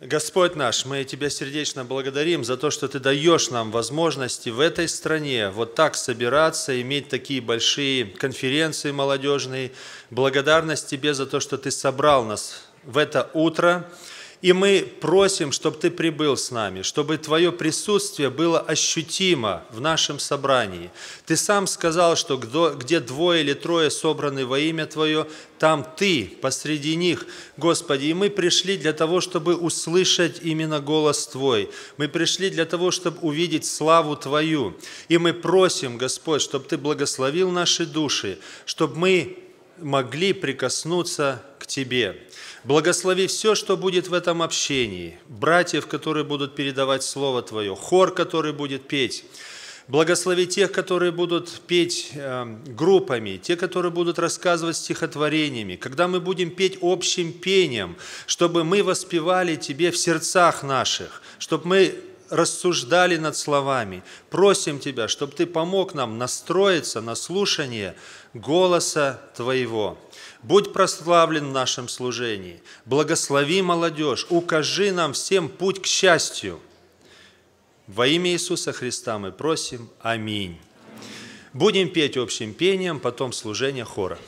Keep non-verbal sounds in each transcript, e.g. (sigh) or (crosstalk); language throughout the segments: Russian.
Господь наш, мы Тебя сердечно благодарим за то, что Ты даешь нам возможности в этой стране вот так собираться, иметь такие большие конференции молодежные. Благодарность Тебе за то, что Ты собрал нас в это утро – и мы просим, чтобы Ты прибыл с нами, чтобы Твое присутствие было ощутимо в нашем собрании. Ты сам сказал, что где двое или трое собраны во имя Твое, там Ты посреди них, Господи. И мы пришли для того, чтобы услышать именно голос Твой. Мы пришли для того, чтобы увидеть славу Твою. И мы просим, Господь, чтобы Ты благословил наши души, чтобы мы могли прикоснуться к Тебе. Благослови все, что будет в этом общении, братьев, которые будут передавать Слово Твое, хор, который будет петь. Благослови тех, которые будут петь э, группами, те, которые будут рассказывать стихотворениями. Когда мы будем петь общим пением, чтобы мы воспевали Тебе в сердцах наших, чтобы мы рассуждали над словами. Просим Тебя, чтобы Ты помог нам настроиться на слушание голоса Твоего. Будь прославлен в нашем служении. Благослови молодежь. Укажи нам всем путь к счастью. Во имя Иисуса Христа мы просим. Аминь. Будем петь общим пением, потом служение хора.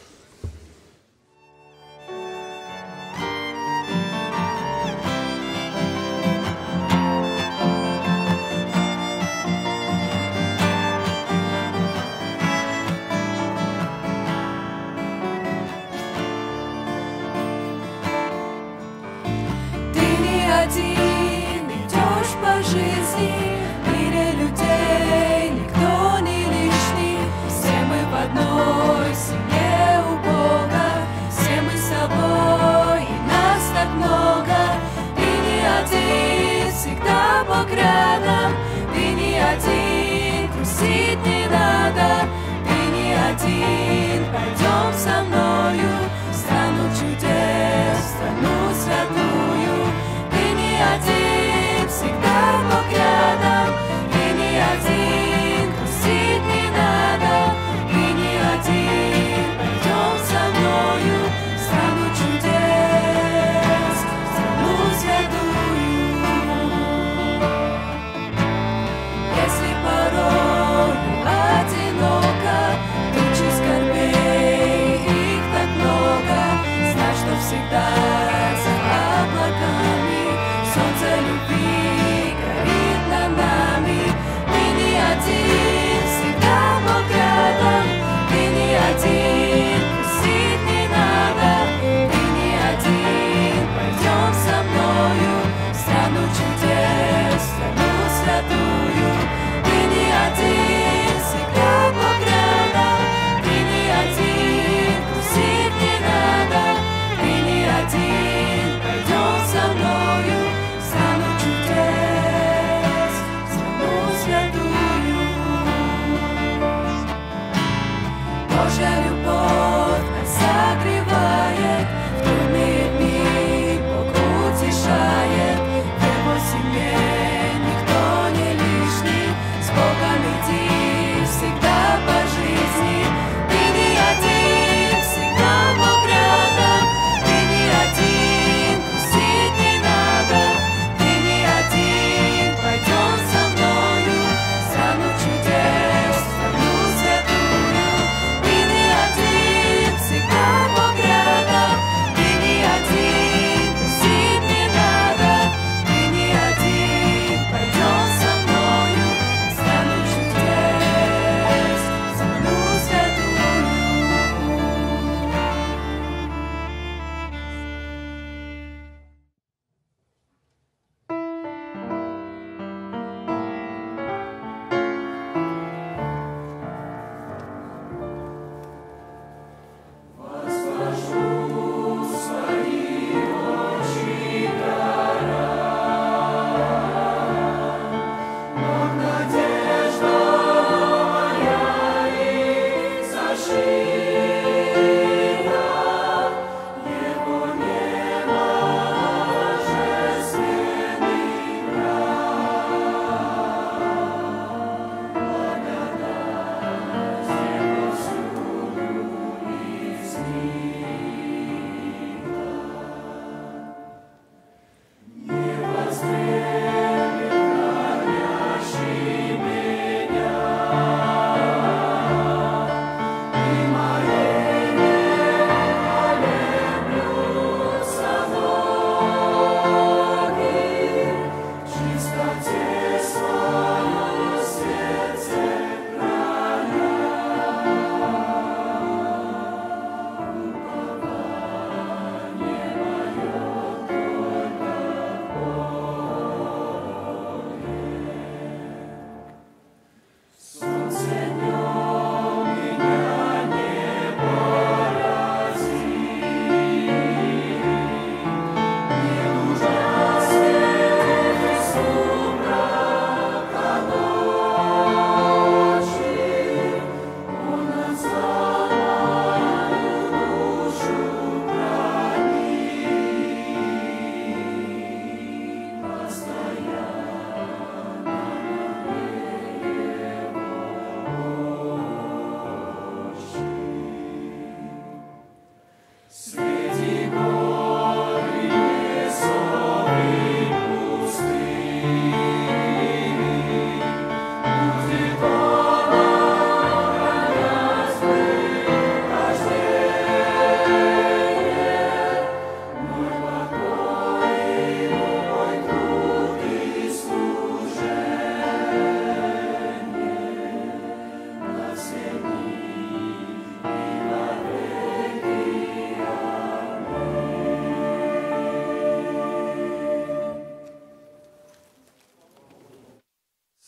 die.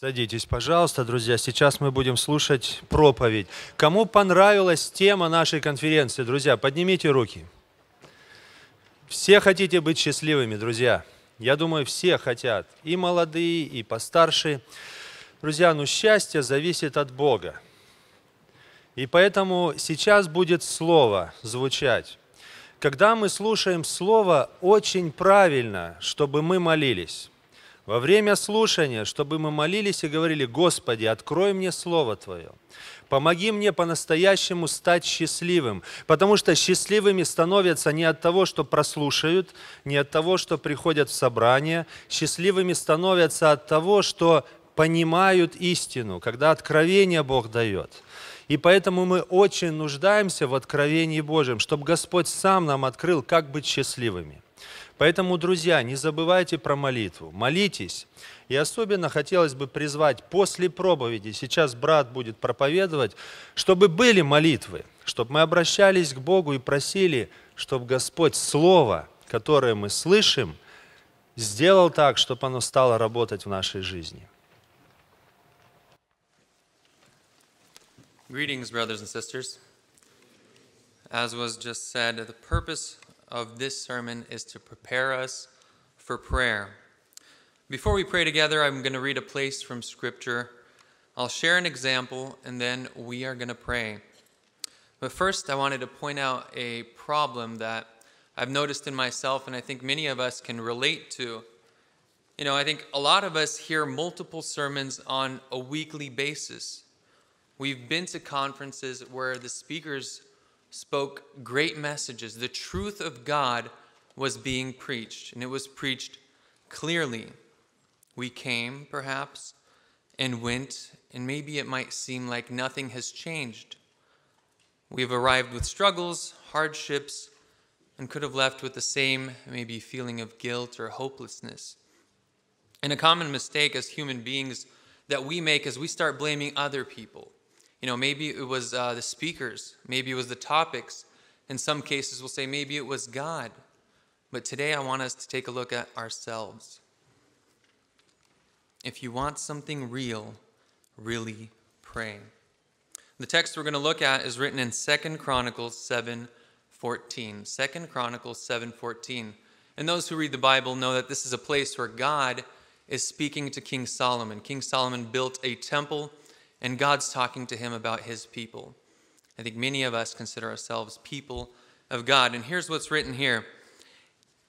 Садитесь, пожалуйста, друзья. Сейчас мы будем слушать проповедь. Кому понравилась тема нашей конференции, друзья, поднимите руки. Все хотите быть счастливыми, друзья. Я думаю, все хотят, и молодые, и постарше. Друзья, ну счастье зависит от Бога. И поэтому сейчас будет слово звучать. Когда мы слушаем слово, очень правильно, чтобы мы молились. Во время слушания, чтобы мы молились и говорили, Господи, открой мне Слово Твое. Помоги мне по-настоящему стать счастливым, потому что счастливыми становятся не от того, что прослушают, не от того, что приходят в собрание, счастливыми становятся от того, что понимают истину, когда откровение Бог дает. И поэтому мы очень нуждаемся в откровении Божьем, чтобы Господь сам нам открыл, как быть счастливыми. Поэтому, друзья, не забывайте про молитву. Молитесь. И особенно хотелось бы призвать после проповеди, сейчас брат будет проповедовать, чтобы были молитвы, чтобы мы обращались к Богу и просили, чтобы Господь Слово, которое мы слышим, сделал так, чтобы оно стало работать в нашей жизни. Greetings, brothers and sisters. As was just said, the purpose of this sermon is to prepare us for prayer. Before we pray together, I'm going to read a place from Scripture. I'll share an example, and then we are going to pray. But first, I wanted to point out a problem that I've noticed in myself, and I think many of us can relate to. You know, I think a lot of us hear multiple sermons on a weekly basis. We've been to conferences where the speakers spoke great messages. The truth of God was being preached, and it was preached clearly. We came, perhaps, and went, and maybe it might seem like nothing has changed. We have arrived with struggles, hardships, and could have left with the same, maybe, feeling of guilt or hopelessness. And a common mistake as human beings that we make is we start blaming other people. You know, maybe it was uh, the speakers, maybe it was the topics. In some cases, we'll say maybe it was God. But today, I want us to take a look at ourselves. If you want something real, really pray. The text we're going to look at is written in 2 Chronicles 7 14. 2 Chronicles 7 14. And those who read the Bible know that this is a place where God is speaking to King Solomon. King Solomon built a temple and God's talking to him about his people. I think many of us consider ourselves people of God. And here's what's written here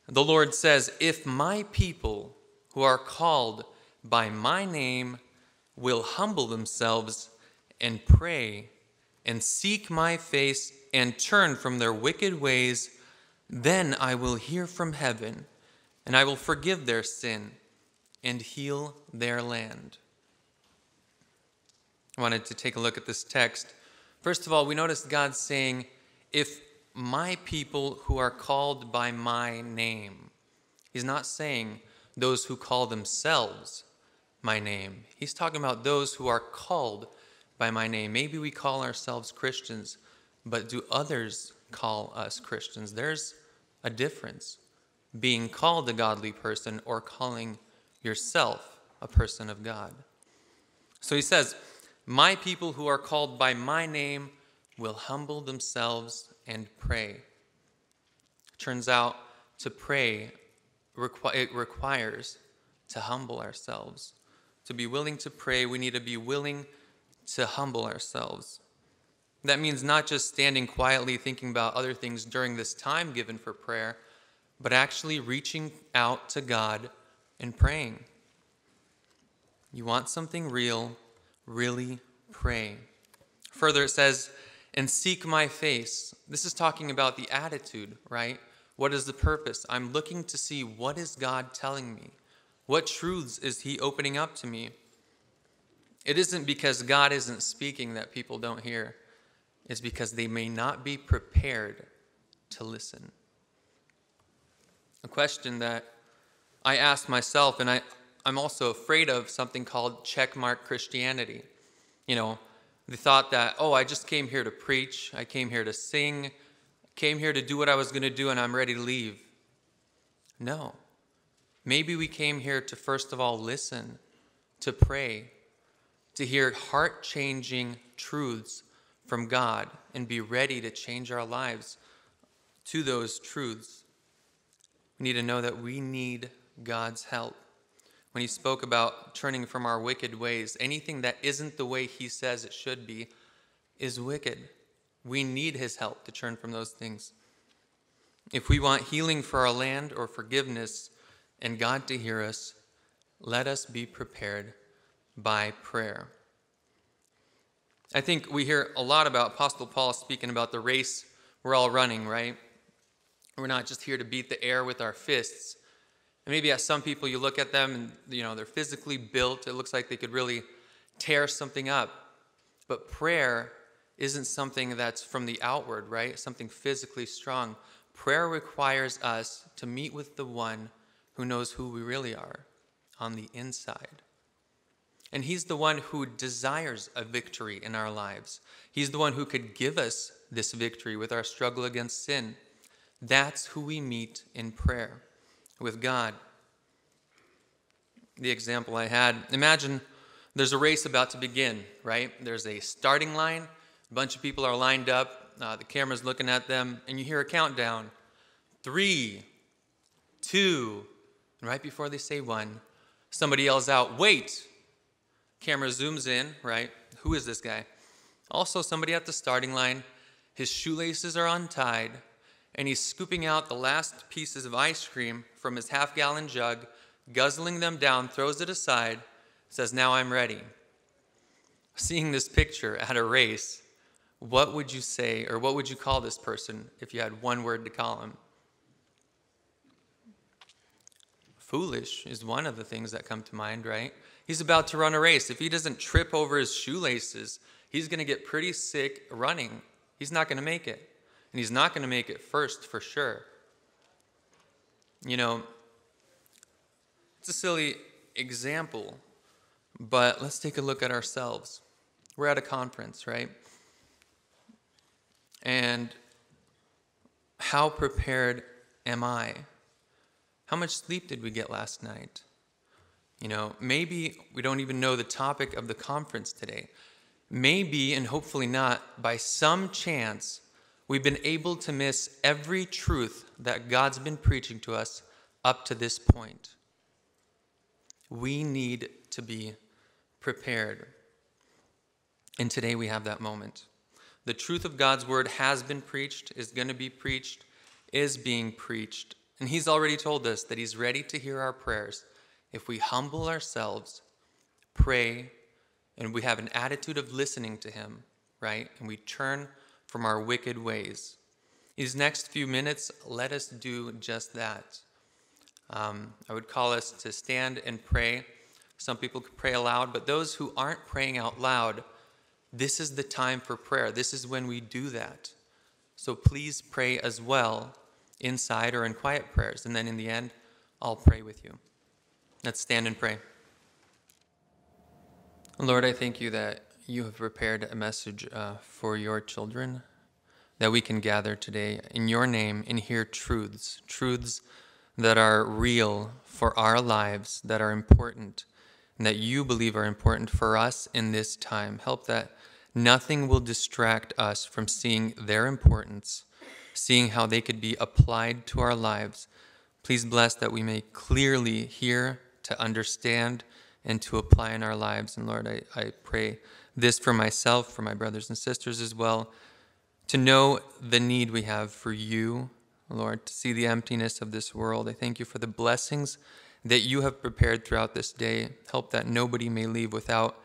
The Lord says, If my people who are called by my name will humble themselves and pray and seek my face and turn from their wicked ways, then I will hear from heaven and I will forgive their sin and heal their land. I wanted to take a look at this text. First of all, we notice God saying, If my people who are called by my name, He's not saying those who call themselves my name. He's talking about those who are called by my name. Maybe we call ourselves Christians, but do others call us Christians? There's a difference. Being called a godly person or calling yourself a person of God. So he says, my people who are called by my name will humble themselves and pray. Turns out to pray it requires to humble ourselves. To be willing to pray, we need to be willing to humble ourselves. That means not just standing quietly thinking about other things during this time given for prayer, but actually reaching out to God and praying. You want something real, really pray. Further, it says, and seek my face. This is talking about the attitude, right? What is the purpose? I'm looking to see what is God telling me? What truths is he opening up to me? It isn't because God isn't speaking that people don't hear. It's because they may not be prepared to listen. A question that I ask myself, and I, I'm also afraid of something called checkmark Christianity. You know, the thought that, oh, I just came here to preach, I came here to sing, came here to do what I was going to do, and I'm ready to leave. No. Maybe we came here to first of all listen, to pray, to hear heart changing truths from God and be ready to change our lives to those truths. We need to know that we need God's help. When he spoke about turning from our wicked ways, anything that isn't the way he says it should be is wicked. We need his help to turn from those things. If we want healing for our land or forgiveness and God to hear us, let us be prepared by prayer. I think we hear a lot about Apostle Paul speaking about the race we're all running, right? We're not just here to beat the air with our fists. And maybe as some people, you look at them and you know they're physically built. It looks like they could really tear something up. But prayer isn't something that's from the outward, right? Something physically strong. Prayer requires us to meet with the one who knows who we really are on the inside. And He's the one who desires a victory in our lives. He's the one who could give us this victory with our struggle against sin. That's who we meet in prayer with God. The example I had imagine there's a race about to begin, right? There's a starting line, a bunch of people are lined up, uh, the camera's looking at them, and you hear a countdown three, two, and right before they say one, somebody yells out, Wait! Camera zooms in, right? Who is this guy? Also, somebody at the starting line. His shoelaces are untied, and he's scooping out the last pieces of ice cream from his half gallon jug, guzzling them down, throws it aside, says, Now I'm ready. Seeing this picture at a race, what would you say, or what would you call this person if you had one word to call him? Foolish is one of the things that come to mind, right? He's about to run a race. If he doesn't trip over his shoelaces, he's going to get pretty sick running. He's not going to make it. And he's not going to make it first for sure. You know, it's a silly example, but let's take a look at ourselves. We're at a conference, right? And how prepared am I? How much sleep did we get last night? You know, maybe we don't even know the topic of the conference today. Maybe, and hopefully not, by some chance, we've been able to miss every truth that God's been preaching to us up to this point. We need to be prepared. And today we have that moment. The truth of God's word has been preached, is going to be preached, is being preached. And He's already told us that He's ready to hear our prayers if we humble ourselves, pray, and we have an attitude of listening to Him, right? And we turn from our wicked ways. These next few minutes, let us do just that. Um, I would call us to stand and pray. Some people pray aloud, but those who aren't praying out loud, this is the time for prayer. This is when we do that. So please pray as well inside or in quiet prayers. And then in the end, I'll pray with you. Let's stand and pray. Lord, I thank you that you have prepared a message uh, for your children that we can gather today in your name and hear truths, truths that are real for our lives, that are important, and that you believe are important for us in this time. Help that nothing will distract us from seeing their importance, seeing how they could be applied to our lives. Please bless that we may clearly hear to understand and to apply in our lives. And Lord, I, I pray this for myself, for my brothers and sisters as well, to know the need we have for you, Lord, to see the emptiness of this world. I thank you for the blessings that you have prepared throughout this day. Help that nobody may leave without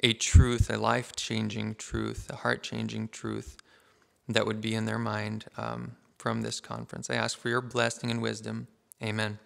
a truth, a life changing truth, a heart changing truth that would be in their mind um, from this conference. I ask for your blessing and wisdom. Amen.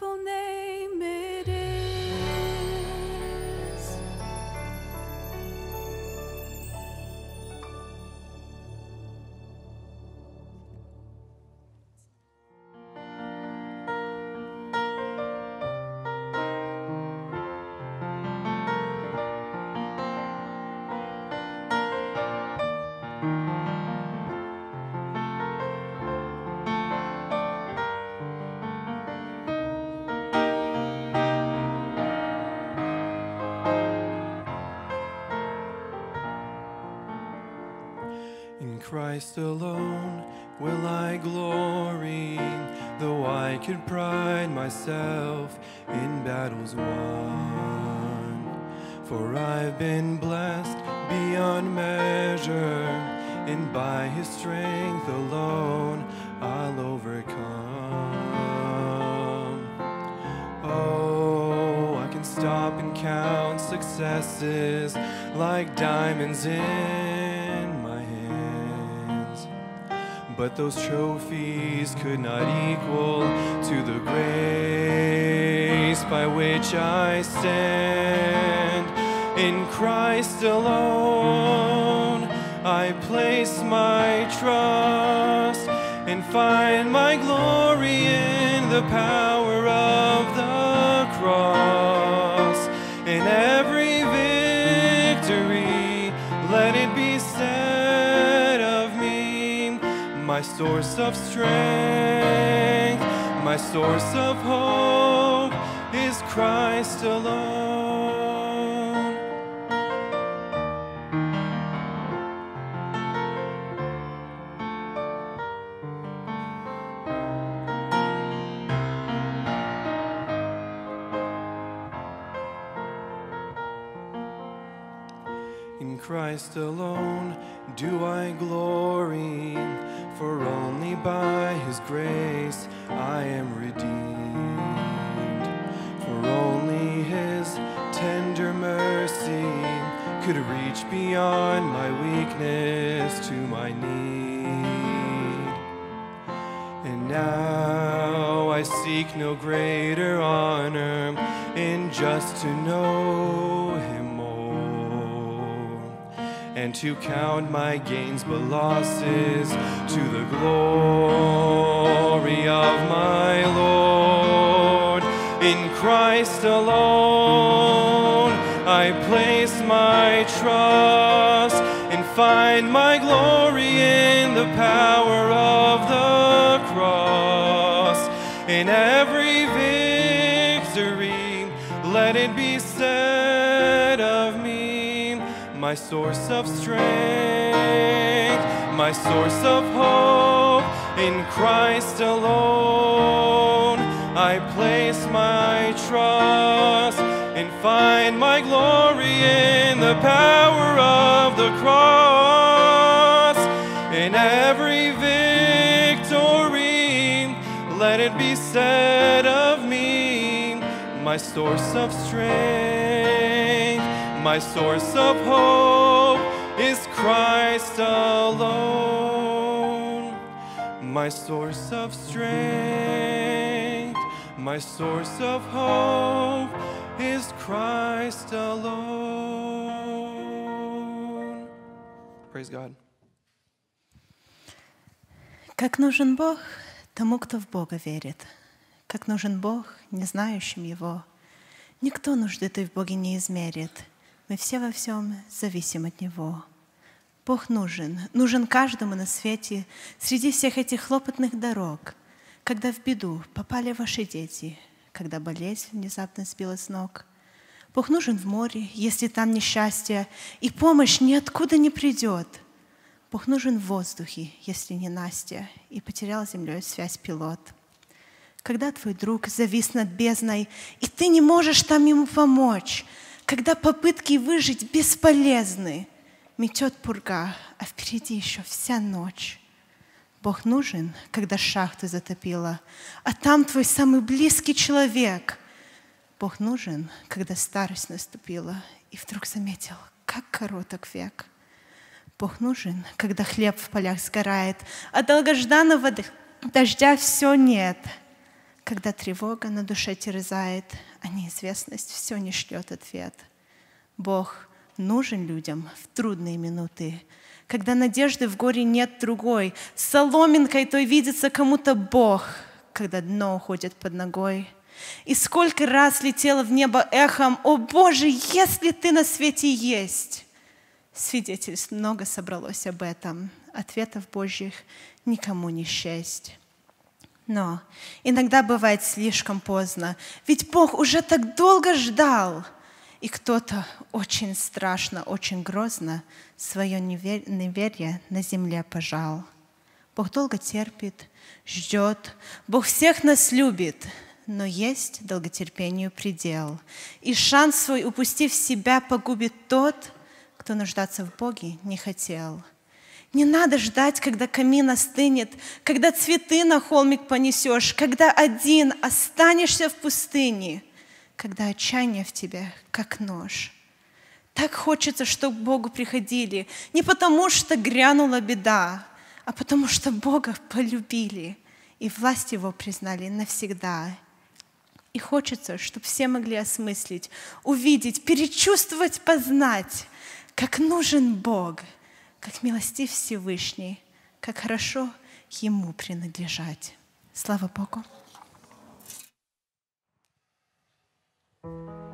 wonderful name. Christ alone will I glory, though I could pride myself in battles won. For I've been blessed beyond measure, and by his strength alone I'll overcome. Oh, I can stop and count successes like diamonds in But those trophies could not equal to the grace by which I stand. In Christ alone, I place my trust and find my glory in the power source of strength, my source of hope is Christ alone. In Christ alone do I glory for only by his grace I am redeemed. For only his tender mercy could reach beyond my weakness to my need. And now I seek no greater honor in just to know and to count my gains but losses to the glory of my Lord. In Christ alone I place my trust and find my glory in the power of the cross. In every victory, let it be my source of strength, my source of hope. In Christ alone, I place my trust and find my glory in the power of the cross. In every victory, let it be said of me, my source of strength, my source of hope is Christ alone. My source of strength, my source of hope is Christ alone. Praise God. Как нужен Бог тому, кто в Бога верит. Как нужен Бог, не знающим Его. Никто нужды той в Боге не измерит. Мы все во всем зависим от Него. Бог нужен, нужен каждому на свете среди всех этих хлопотных дорог, когда в беду попали ваши дети, когда болезнь внезапно сбила с ног. Бог нужен в море, если там несчастье, и помощь ниоткуда не придет – Бог нужен в воздухе, если не Настя, и потерял землей связь пилот. Когда твой друг завис над бездной, и ты не можешь там ему помочь, когда попытки выжить бесполезны, метет пурга, а впереди еще вся ночь. Бог нужен, когда шахту затопило, а там твой самый близкий человек. Бог нужен, когда старость наступила, и вдруг заметил, как короток век. Бог нужен, когда хлеб в полях сгорает, а долгожданного дождя все нет. Когда тревога на душе терзает, а неизвестность все не шлет ответ. Бог нужен людям в трудные минуты, когда надежды в горе нет другой, соломинкой той видится кому-то Бог, когда дно уходит под ногой. И сколько раз летело в небо эхом, «О Боже, если Ты на свете есть!» Свидетельств много собралось об этом. Ответов Божьих никому не счесть. Но иногда бывает слишком поздно, ведь Бог уже так долго ждал, и кто-то очень страшно, очень грозно свое невер- неверие на земле пожал. Бог долго терпит, ждет, Бог всех нас любит, но есть долготерпению предел. И шанс свой, упустив себя, погубит тот, кто нуждаться в Боге не хотел. Не надо ждать, когда камин остынет, когда цветы на холмик понесешь, когда один останешься в пустыне, когда отчаяние в тебе, как нож. Так хочется, чтобы к Богу приходили, не потому что грянула беда, а потому что Бога полюбили и власть Его признали навсегда. И хочется, чтобы все могли осмыслить, увидеть, перечувствовать, познать, как нужен Бог, как милостив Всевышний, как хорошо Ему принадлежать. Слава Богу! Agnus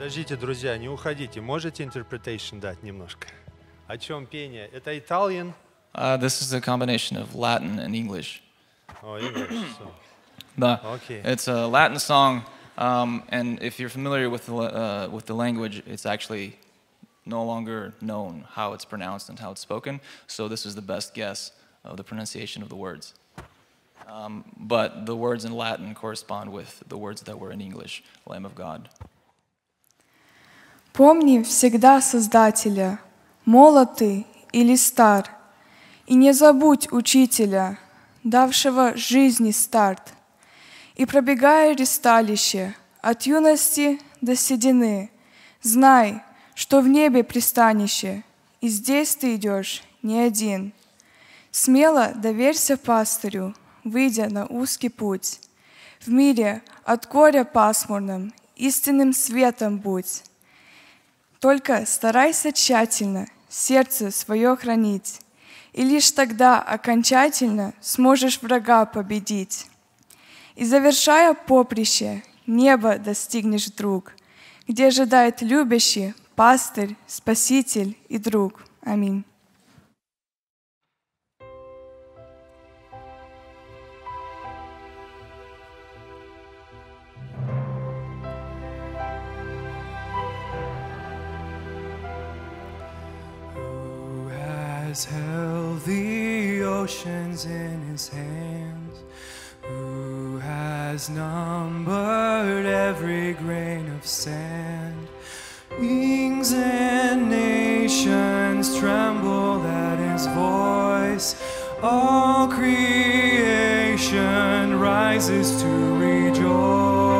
Подождите, друзья, не уходите. Можете interpretation дать немножко? О чем пение? Это Italian? Uh, this is a combination of Latin and English. О, English. so. The, Okay. It's a Latin song, um, and if you're familiar with the, la- uh, with the language, it's actually no longer known how it's pronounced and how it's spoken. So this is the best guess of the pronunciation of the words. Um, but the words in Latin correspond with the words that were in English, Lamb of God. Помни всегда Создателя, молод ты или стар, и не забудь Учителя, давшего жизни старт. И пробегая ресталище от юности до седины, знай, что в небе пристанище, и здесь ты идешь не один. Смело доверься пастырю, выйдя на узкий путь. В мире от горя пасмурным истинным светом будь. Только старайся тщательно сердце свое хранить, и лишь тогда окончательно сможешь врага победить. И завершая поприще, небо достигнешь, друг, где ожидает любящий пастырь, спаситель и друг. Аминь. Has held the oceans in his hands? Who has numbered every grain of sand? Kings and nations tremble at his voice. All creation rises to rejoice.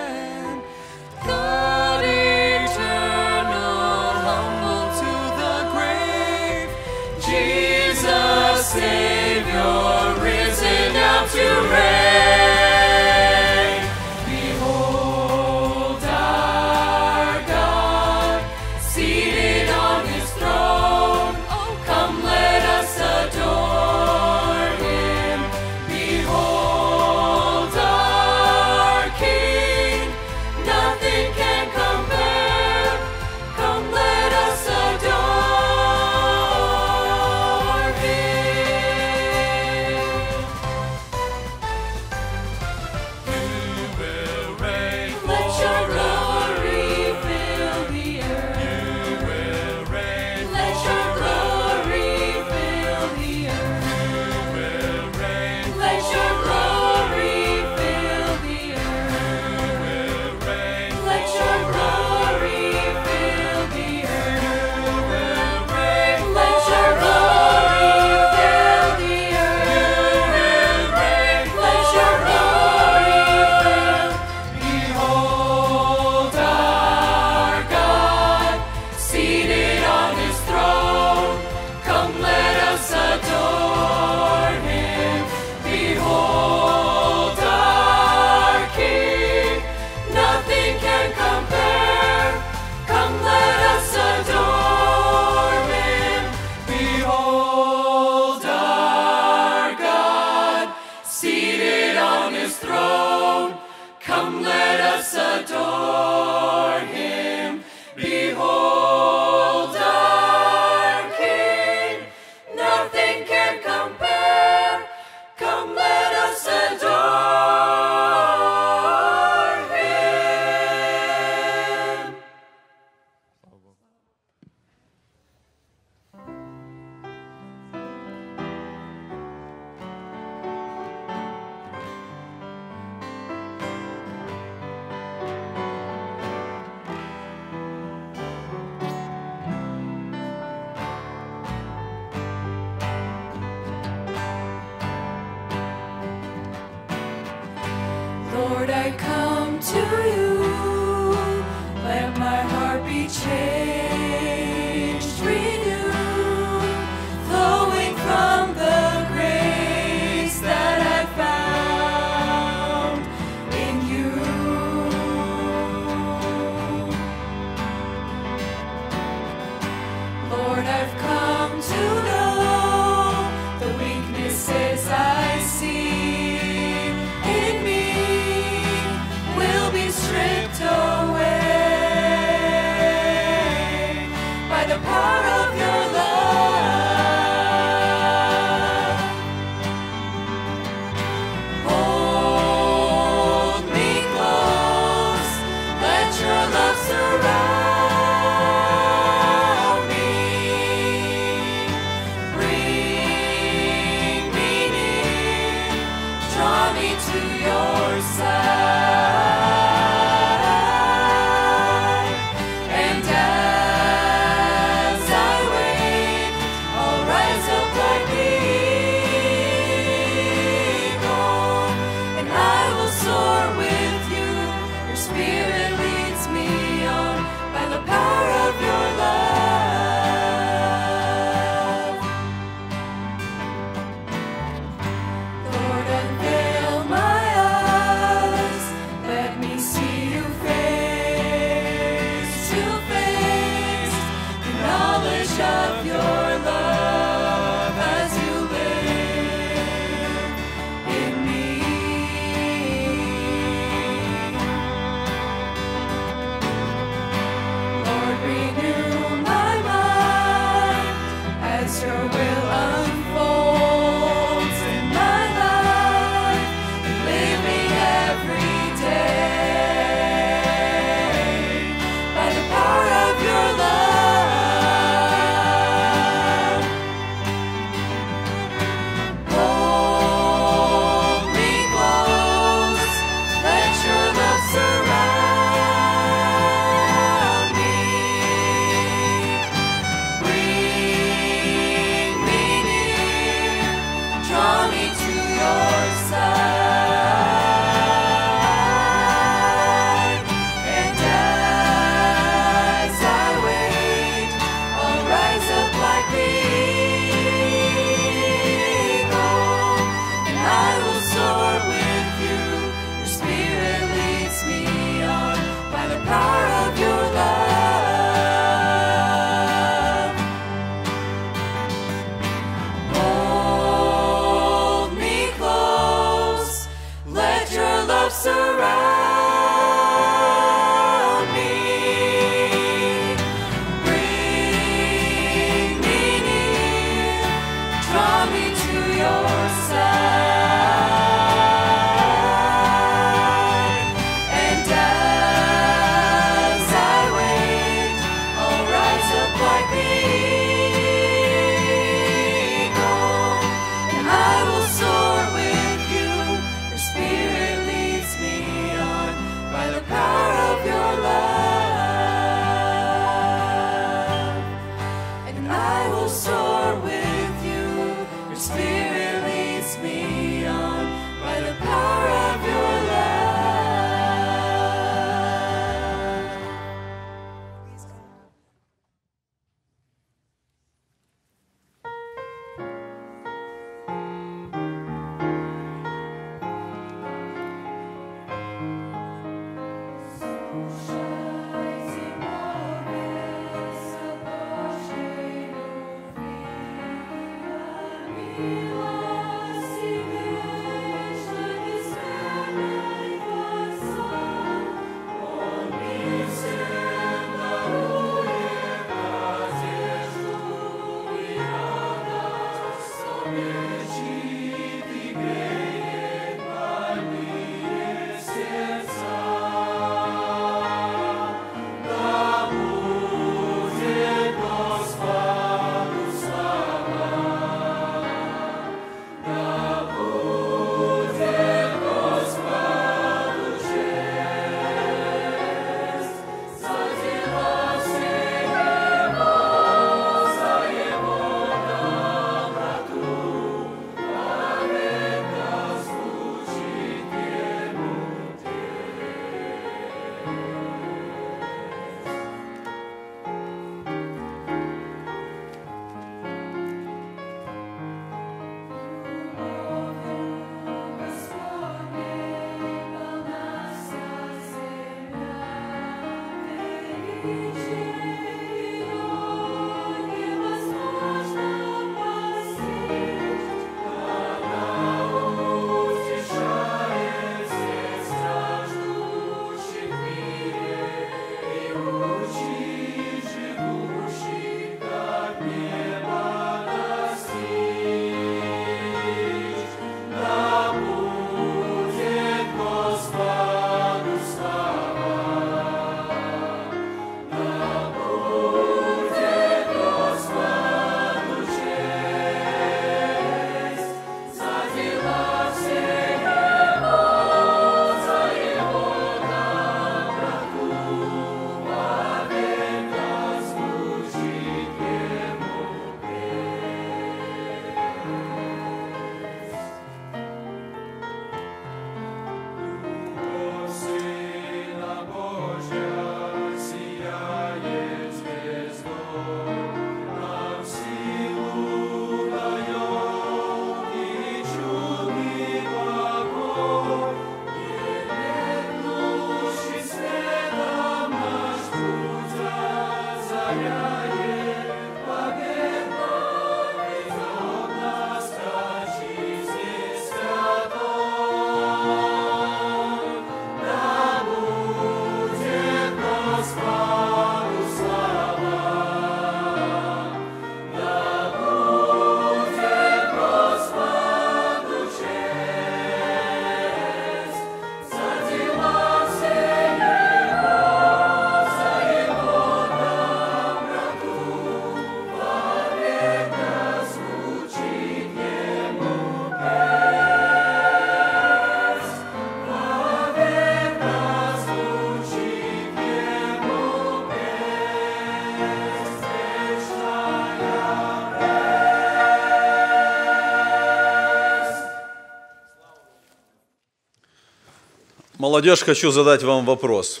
Молодежь, хочу задать вам вопрос.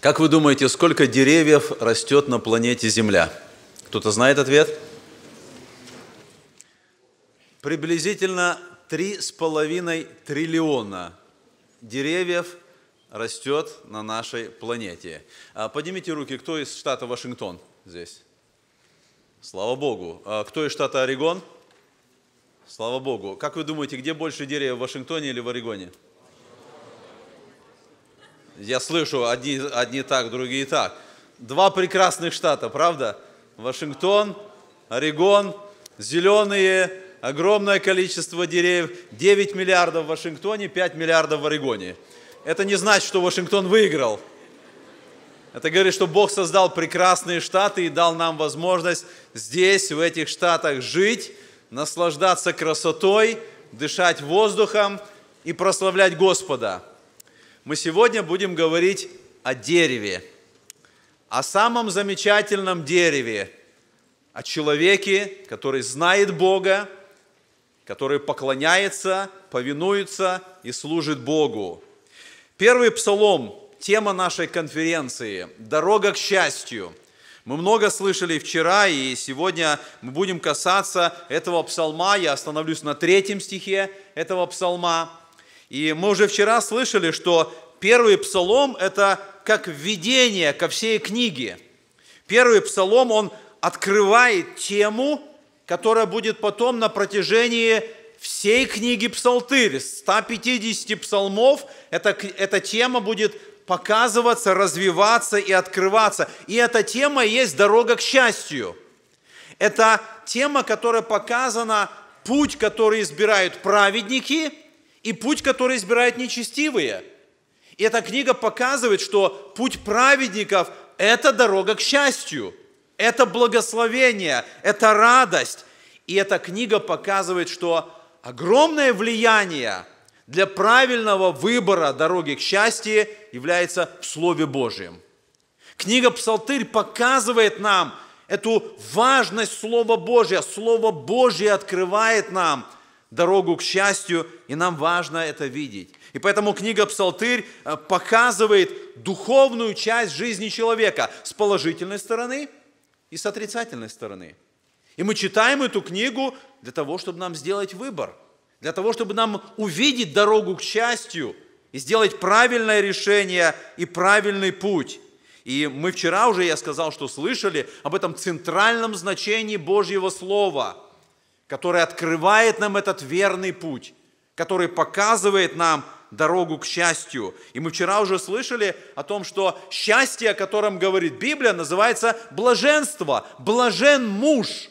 Как вы думаете, сколько деревьев растет на планете Земля? Кто-то знает ответ? Приблизительно три с половиной триллиона деревьев растет на нашей планете. А, Поднимите руки, кто из штата Вашингтон здесь? Слава Богу. А Кто из штата Орегон? Слава Богу. Как вы думаете, где больше деревьев, в Вашингтоне или в Орегоне? Я слышу, одни, одни так, другие так. Два прекрасных штата, правда? Вашингтон, Орегон, зеленые, огромное количество деревьев. 9 миллиардов в Вашингтоне, 5 миллиардов в Орегоне. Это не значит, что Вашингтон выиграл. Это говорит, что Бог создал прекрасные штаты и дал нам возможность здесь, в этих штатах жить, наслаждаться красотой, дышать воздухом и прославлять Господа. Мы сегодня будем говорить о дереве, о самом замечательном дереве, о человеке, который знает Бога, который поклоняется, повинуется и служит Богу. Первый псалом, тема нашей конференции «Дорога к счастью». Мы много слышали вчера, и сегодня мы будем касаться этого псалма. Я остановлюсь на третьем стихе этого псалма. И мы уже вчера слышали, что первый псалом – это как введение ко всей книге. Первый псалом, он открывает тему, которая будет потом на протяжении всей книги Псалтырь, 150 псалмов, эта, эта тема будет показываться, развиваться и открываться. И эта тема есть дорога к счастью. Это тема, которая показана, путь, который избирают праведники, и путь, который избирают нечестивые. И эта книга показывает, что путь праведников – это дорога к счастью, это благословение, это радость. И эта книга показывает, что огромное влияние для правильного выбора дороги к счастью является в Слове Божьем. Книга Псалтырь показывает нам эту важность Слова Божьего. Слово Божье открывает нам дорогу к счастью, и нам важно это видеть. И поэтому книга Псалтырь э, показывает духовную часть жизни человека с положительной стороны и с отрицательной стороны. И мы читаем эту книгу для того, чтобы нам сделать выбор, для того, чтобы нам увидеть дорогу к счастью и сделать правильное решение и правильный путь. И мы вчера уже, я сказал, что слышали об этом центральном значении Божьего Слова, которое открывает нам этот верный путь, который показывает нам дорогу к счастью. И мы вчера уже слышали о том, что счастье, о котором говорит Библия, называется блаженство. Блажен муж.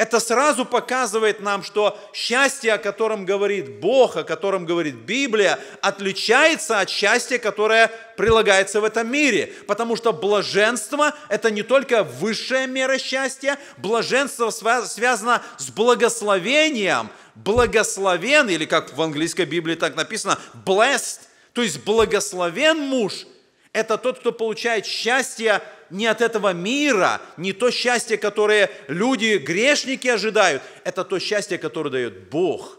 Это сразу показывает нам, что счастье, о котором говорит Бог, о котором говорит Библия, отличается от счастья, которое прилагается в этом мире. Потому что блаженство – это не только высшая мера счастья, блаженство свя- связано с благословением, благословен, или как в английской Библии так написано, blessed, то есть благословен муж, это тот, кто получает счастье не от этого мира, не то счастье, которое люди, грешники ожидают, это то счастье, которое дает Бог.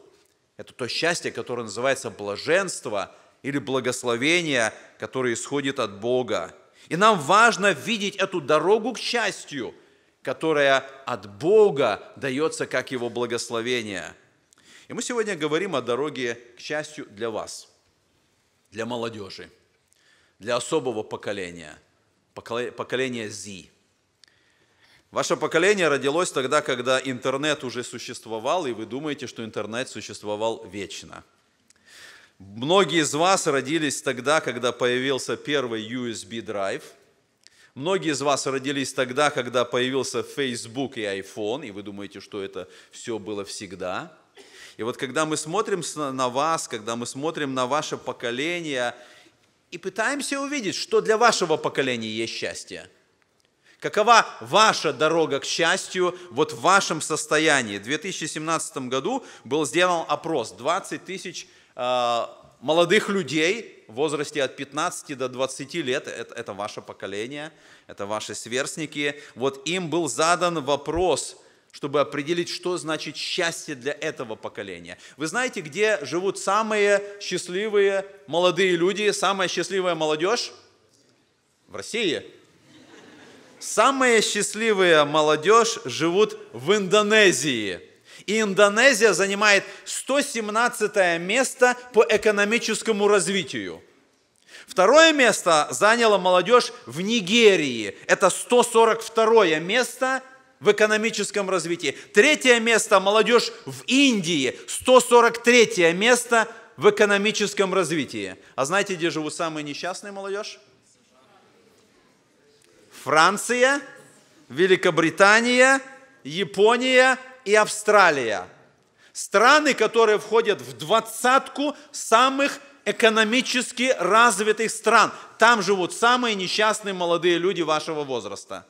Это то счастье, которое называется блаженство или благословение, которое исходит от Бога. И нам важно видеть эту дорогу к счастью, которая от Бога дается как Его благословение. И мы сегодня говорим о дороге к счастью для вас, для молодежи, для особого поколения, поколе- поколения Z. Ваше поколение родилось тогда, когда интернет уже существовал, и вы думаете, что интернет существовал вечно. Многие из вас родились тогда, когда появился первый USB-драйв. Многие из вас родились тогда, когда появился Facebook и iPhone, и вы думаете, что это все было всегда. И вот когда мы смотрим на вас, когда мы смотрим на ваше поколение и пытаемся увидеть, что для вашего поколения есть счастье, какова ваша дорога к счастью вот в вашем состоянии. В 2017 году был сделан опрос, 20 тысяч э, молодых людей в возрасте от 15 до 20 лет, это, это ваше поколение, это ваши сверстники, вот им был задан вопрос, чтобы определить, что значит счастье для этого поколения. Вы знаете, где живут самые счастливые молодые люди, самая счастливая молодежь? В России. Самая счастливая молодежь живут в Индонезии. И Индонезия занимает 117 место по экономическому развитию. Второе место заняла молодежь в Нигерии. Это 142 место в экономическом развитии. Третье место молодежь в Индии. 143 место в экономическом развитии. А знаете, где живут самые несчастные молодежь? Франция, Великобритания, Япония и Австралия. Страны, которые входят в двадцатку самых экономически развитых стран. Там живут самые несчастные молодые люди вашего возраста.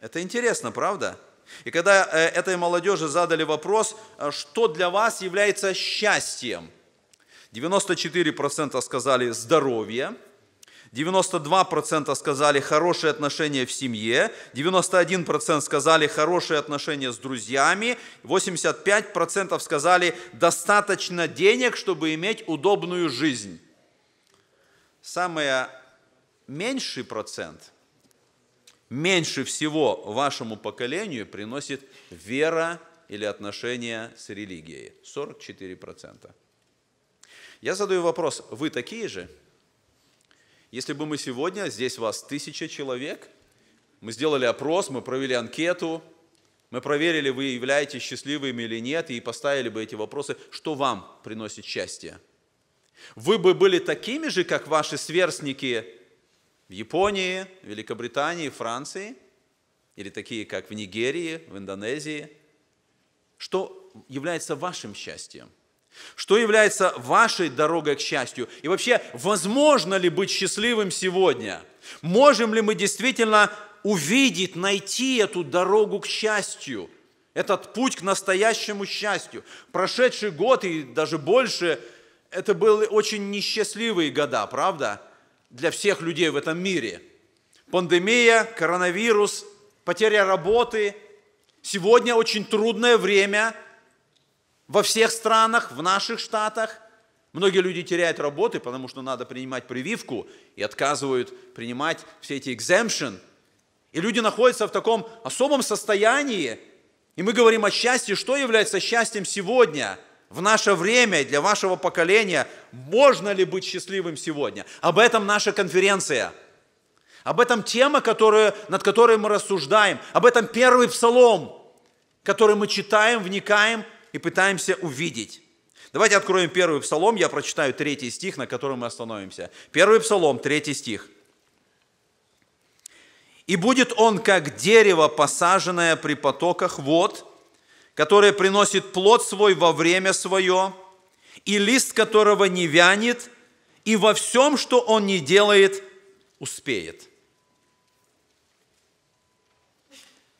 Это интересно, правда? И когда э, этой молодежи задали вопрос, э, что для вас является счастьем, 94% сказали здоровье, 92% сказали хорошие отношения в семье, 91% сказали хорошие отношения с друзьями, 85% сказали достаточно денег, чтобы иметь удобную жизнь. Самый меньший процент, меньше всего вашему поколению приносит вера или отношения с религией. 44%. Я задаю вопрос, вы такие же? Если бы мы сегодня, здесь вас тысяча человек, мы сделали опрос, мы провели анкету, мы проверили, вы являетесь счастливыми или нет, и поставили бы эти вопросы, что вам приносит счастье. Вы бы были такими же, как ваши сверстники в Японии, Великобритании, Франции, или такие, как в Нигерии, в Индонезии. Что является вашим счастьем? Что является вашей дорогой к счастью? И вообще, возможно ли быть счастливым сегодня? Можем ли мы действительно увидеть, найти эту дорогу к счастью? Этот путь к настоящему счастью. Прошедший год и даже больше, это были очень несчастливые года, правда? Для всех людей в этом мире. Пандемия, коронавирус, потеря работы. Сегодня очень трудное время – во всех странах, в наших штатах. Многие люди теряют работы, потому что надо принимать прививку и отказывают принимать все эти exemption. И люди находятся в таком особом состоянии. И мы говорим о счастье. Что является счастьем сегодня, в наше время, для вашего поколения? Можно ли быть счастливым сегодня? Об этом наша конференция. Об этом тема, которую, над которой мы рассуждаем. Об этом первый псалом, который мы читаем, вникаем и пытаемся увидеть. Давайте откроем первый псалом, я прочитаю третий стих, на котором мы остановимся. Первый псалом, третий стих. «И будет он, как дерево, посаженное при потоках вод, которое приносит плод свой во время свое, и лист которого не вянет, и во всем, что он не делает, успеет».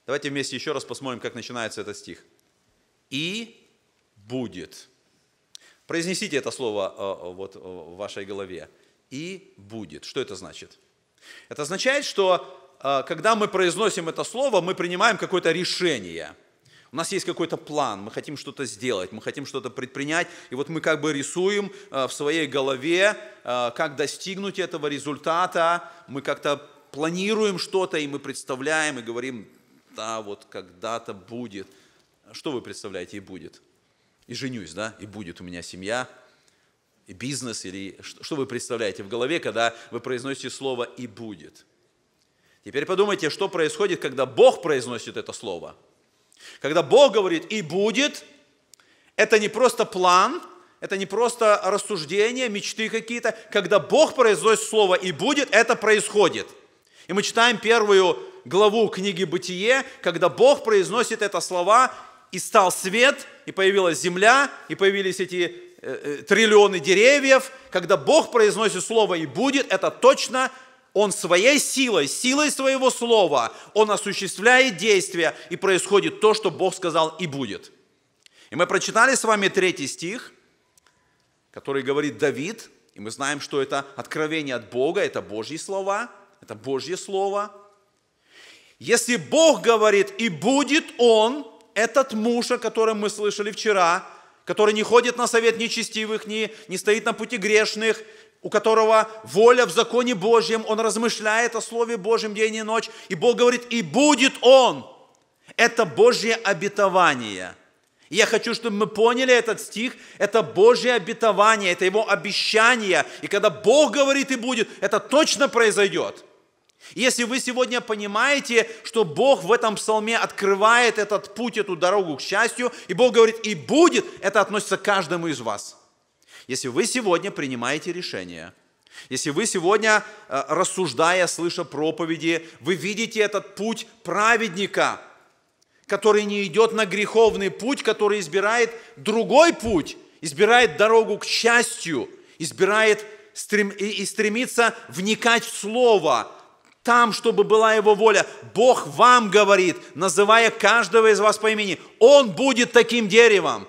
Давайте вместе еще раз посмотрим, как начинается этот стих. «И будет». Произнесите это слово э, вот, э, в вашей голове. «И будет». Что это значит? Это означает, что э, когда мы произносим это слово, мы принимаем какое-то решение. У нас есть какой-то план, мы хотим что-то сделать, мы хотим что-то предпринять, и вот мы как бы рисуем в своей голове, как достигнуть этого результата, мы как-то планируем что-то, и мы представляем, и говорим, да, вот когда-то будет. Что вы представляете и будет? И женюсь, да, и будет у меня семья, и бизнес, или что вы представляете в голове, когда вы произносите слово «и будет». Теперь подумайте, что происходит, когда Бог произносит это слово. Когда Бог говорит «и будет», это не просто план, это не просто рассуждения, мечты какие-то. Когда Бог произносит слово «и будет», это происходит. И мы читаем первую главу книги «Бытие», когда Бог произносит это слова «и стал свет», и появилась земля, и появились эти э, э, триллионы деревьев. Когда Бог произносит слово «и будет», это точно он своей силой, силой своего слова, он осуществляет действия, и происходит то, что Бог сказал и будет. И мы прочитали с вами третий стих, который говорит Давид, и мы знаем, что это откровение от Бога, это Божьи слова, это Божье Слово. Если Бог говорит, и будет Он, этот муж, о котором мы слышали вчера, который не ходит на совет нечестивых, не, не стоит на пути грешных, у которого воля в законе Божьем, он размышляет о Слове Божьем день и ночь, и Бог говорит, и будет он. Это Божье обетование. И я хочу, чтобы мы поняли этот стих, это Божье обетование, это Его обещание. И когда Бог говорит и будет, это точно произойдет. Если вы сегодня понимаете, что Бог в этом псалме открывает этот путь, эту дорогу к счастью, и Бог говорит «и будет», это относится к каждому из вас. Если вы сегодня принимаете решение, если вы сегодня, э, рассуждая, слыша проповеди, вы видите этот путь праведника, который не идет на греховный путь, который избирает другой путь, избирает дорогу к счастью, избирает и стремится вникать в Слово, там, чтобы была Его воля. Бог вам говорит, называя каждого из вас по имени, Он будет таким деревом.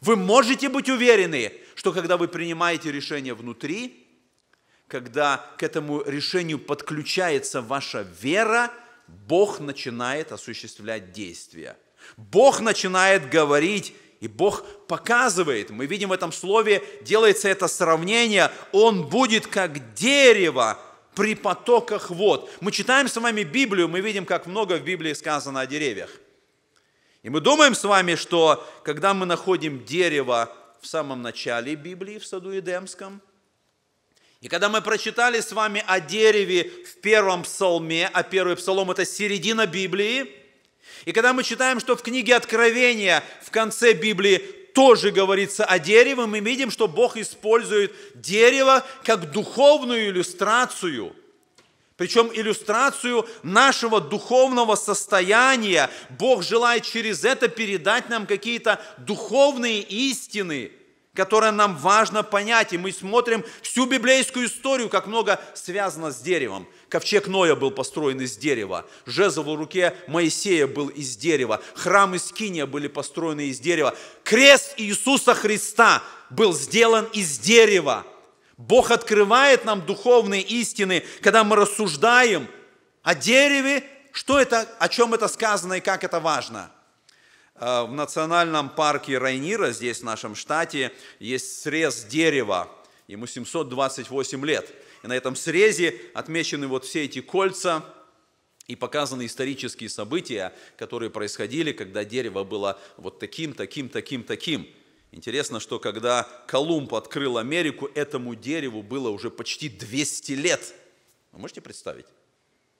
Вы можете быть уверены, что когда вы принимаете решение внутри, когда к этому решению подключается ваша вера, Бог начинает осуществлять действия. Бог начинает говорить, и Бог показывает. Мы видим в этом слове, делается это сравнение. Он будет как дерево, при потоках вод. Мы читаем с вами Библию, мы видим, как много в Библии сказано о деревьях. И мы думаем с вами, что когда мы находим дерево в самом начале Библии, в саду Эдемском, и когда мы прочитали с вами о дереве в первом псалме, а первый псалом – это середина Библии, и когда мы читаем, что в книге Откровения в конце Библии тоже говорится о дереве, мы видим, что Бог использует дерево как духовную иллюстрацию. Причем иллюстрацию нашего духовного состояния. Бог желает через это передать нам какие-то духовные истины – которое нам важно понять. И мы смотрим всю библейскую историю, как много связано с деревом. Ковчег Ноя был построен из дерева. Жезл в руке Моисея был из дерева. Храм Искиния были построены из дерева. Крест Иисуса Христа был сделан из дерева. Бог открывает нам духовные истины, когда мы рассуждаем о дереве, что это, о чем это сказано и как это важно – Э, в национальном парке Райнира, здесь в нашем штате, есть срез дерева, ему 728 лет. И на этом срезе отмечены вот все эти кольца, и показаны исторические события, которые происходили, когда дерево было вот таким, таким, таким, таким. Интересно, что когда Колумб открыл Америку, этому дереву было уже почти 200 лет. Вы можете представить?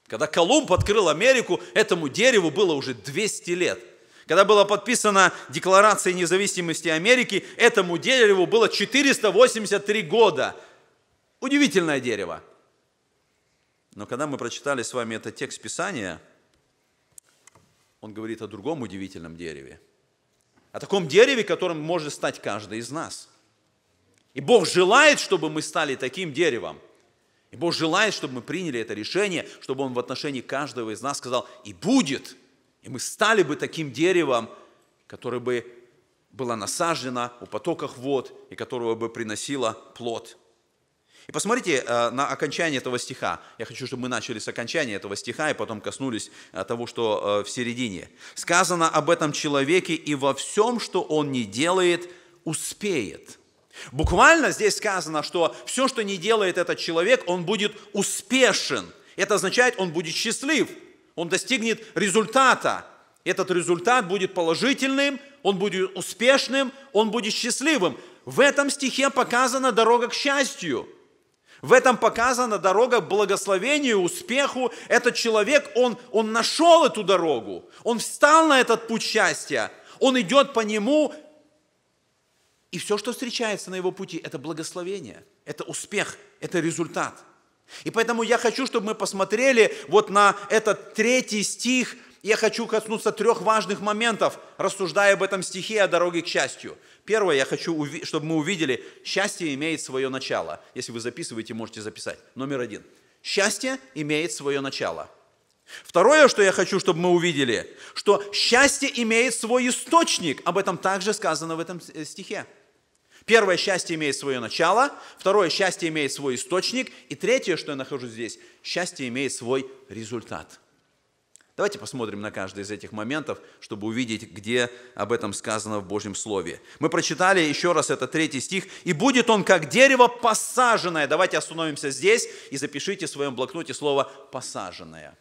Когда Колумб открыл Америку, этому дереву было уже 200 лет. Когда была подписана Декларация независимости Америки, этому дереву было 483 года. Удивительное дерево. Но когда мы прочитали с вами этот текст Писания, он говорит о другом удивительном дереве. О таком дереве, которым может стать каждый из нас. И Бог желает, чтобы мы стали таким деревом. И Бог желает, чтобы мы приняли это решение, чтобы Он в отношении каждого из нас сказал, и будет. И мы стали бы таким деревом, которое бы было насаждено у потоках вод и которого бы приносило плод. И посмотрите э, на окончание этого стиха. Я хочу, чтобы мы начали с окончания этого стиха и потом коснулись э, того, что э, в середине. Сказано об этом человеке и во всем, что он не делает, успеет. Буквально здесь сказано, что все, что не делает этот человек, он будет успешен. Это означает, он будет счастлив, он достигнет результата. Этот результат будет положительным, он будет успешным, он будет счастливым. В этом стихе показана дорога к счастью. В этом показана дорога к благословению, успеху. Этот человек, он, он нашел эту дорогу, он встал на этот путь счастья, он идет по нему, и все, что встречается на его пути, это благословение, это успех, это результат. И поэтому я хочу, чтобы мы посмотрели вот на этот третий стих, я хочу коснуться трех важных моментов, рассуждая об этом стихе о дороге к счастью. Первое, я хочу, чтобы мы увидели, счастье имеет свое начало. Если вы записываете, можете записать. Номер один. Счастье имеет свое начало. Второе, что я хочу, чтобы мы увидели, что счастье имеет свой источник. Об этом также сказано в этом стихе. Первое, счастье имеет свое начало. Второе, счастье имеет свой источник. И третье, что я нахожу здесь, счастье имеет свой результат. Давайте посмотрим на каждый из этих моментов, чтобы увидеть, где об этом сказано в Божьем Слове. Мы прочитали еще раз это третий стих. «И будет он, как дерево посаженное». Давайте остановимся здесь и запишите в своем блокноте слово «посаженное».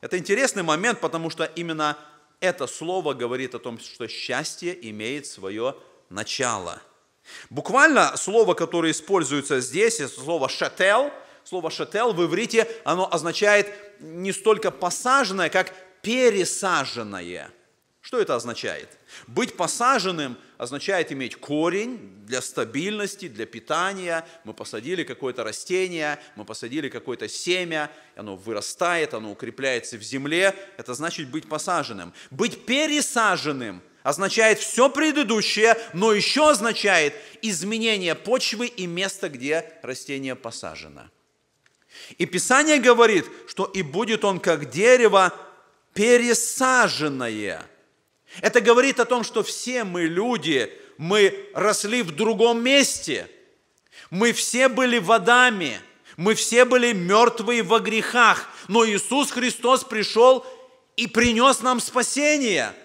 Это интересный момент, потому что именно это слово говорит о том, что счастье имеет свое начало. Буквально слово, которое используется здесь, это слово «шател», Слово «шател» в иврите, оно означает не столько посаженное, как пересаженное. Что это означает? Быть посаженным означает иметь корень для стабильности, для питания. Мы посадили какое-то растение, мы посадили какое-то семя, оно вырастает, оно укрепляется в земле. Это значит быть посаженным. Быть пересаженным означает все предыдущее, но еще означает изменение почвы и места, где растение посажено. И Писание говорит, что и будет он как дерево пересаженное. Это говорит о том, что все мы люди, мы росли в другом месте. Мы все были водами, мы все были мертвые во грехах, но Иисус Христос пришел и принес нам спасение –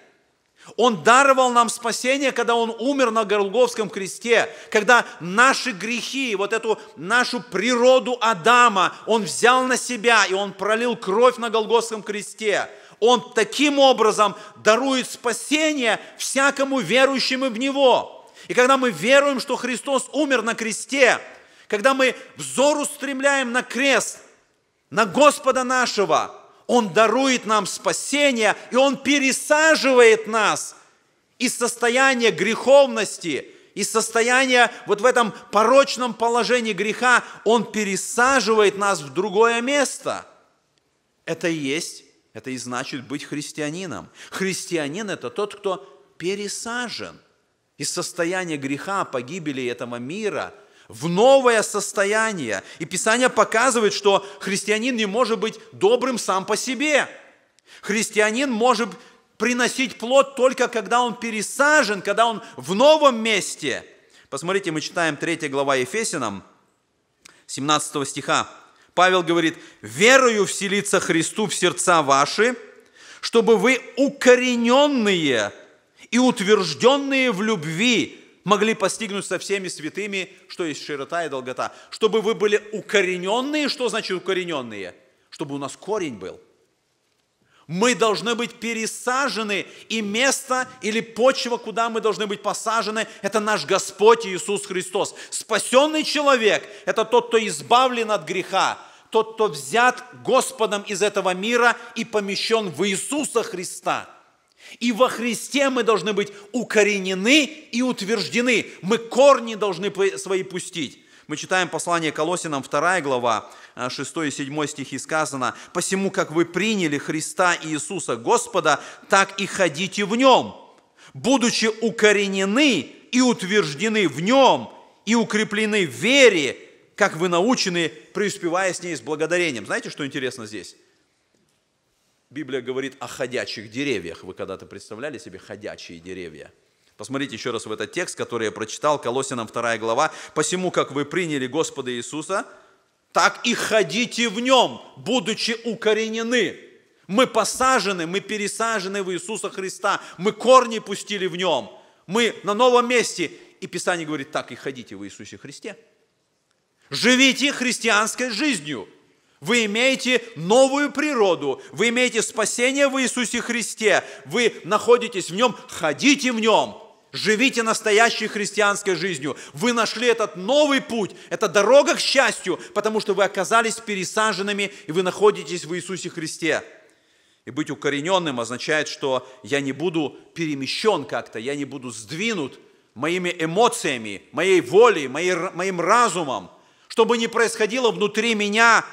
он даровал нам спасение, когда Он умер на Голговском кресте, когда наши грехи, вот эту нашу природу Адама, Он взял на себя, и Он пролил кровь на Голговском кресте. Он таким образом дарует спасение всякому верующему в Него. И когда мы веруем, что Христос умер на кресте, когда мы взор устремляем на крест, на Господа нашего – он дарует нам спасение, и Он пересаживает нас из состояния греховности, из состояния вот в этом порочном положении греха, Он пересаживает нас в другое место. Это и есть, это и значит быть христианином. Христианин – это тот, кто пересажен из состояния греха, погибели этого мира – в новое состояние. И Писание показывает, что христианин не может быть добрым сам по себе. Христианин может приносить плод только когда он пересажен, когда он в новом месте. Посмотрите, мы читаем 3 глава Ефесянам, 17 стиха. Павел говорит, «Верою вселиться Христу в сердца ваши, чтобы вы укорененные и утвержденные в любви, могли постигнуть со всеми святыми, что есть широта и долгота. Чтобы вы были укорененные, что значит укорененные? Чтобы у нас корень был. Мы должны быть пересажены, и место или почва, куда мы должны быть посажены, это наш Господь Иисус Христос. Спасенный человек – это тот, кто избавлен от греха, тот, кто взят Господом из этого мира и помещен в Иисуса Христа. И во Христе мы должны быть укоренены и утверждены. Мы корни должны свои пустить. Мы читаем послание Колосинам 2 глава, э, 6 и 7 стихи сказано, «Посему, как вы приняли Христа Иисуса Господа, так и ходите в Нем, будучи укоренены и утверждены в Нем, и укреплены в вере, как вы научены, преуспевая с ней с благодарением». Знаете, что интересно здесь? Библия говорит о ходячих деревьях. Вы когда-то представляли себе ходячие деревья? Посмотрите еще раз в этот текст, который я прочитал, Колосинам 2 глава. «Посему, как вы приняли Господа Иисуса, так и ходите в Нем, будучи укоренены». Мы посажены, мы пересажены в Иисуса Христа, мы корни пустили в Нем, мы на новом месте. И Писание говорит, так и ходите в Иисусе Христе. Живите христианской жизнью. Вы имеете новую природу, вы имеете спасение в Иисусе Христе, вы находитесь в Нем, ходите в Нем, живите настоящей христианской жизнью. Вы нашли этот новый путь, это дорога к счастью, потому что вы оказались пересаженными, и вы находитесь в Иисусе Христе. И быть укорененным означает, что я не буду перемещен как-то, я не буду сдвинут моими эмоциями, моей волей, моей, моим разумом. Что бы ни происходило внутри меня,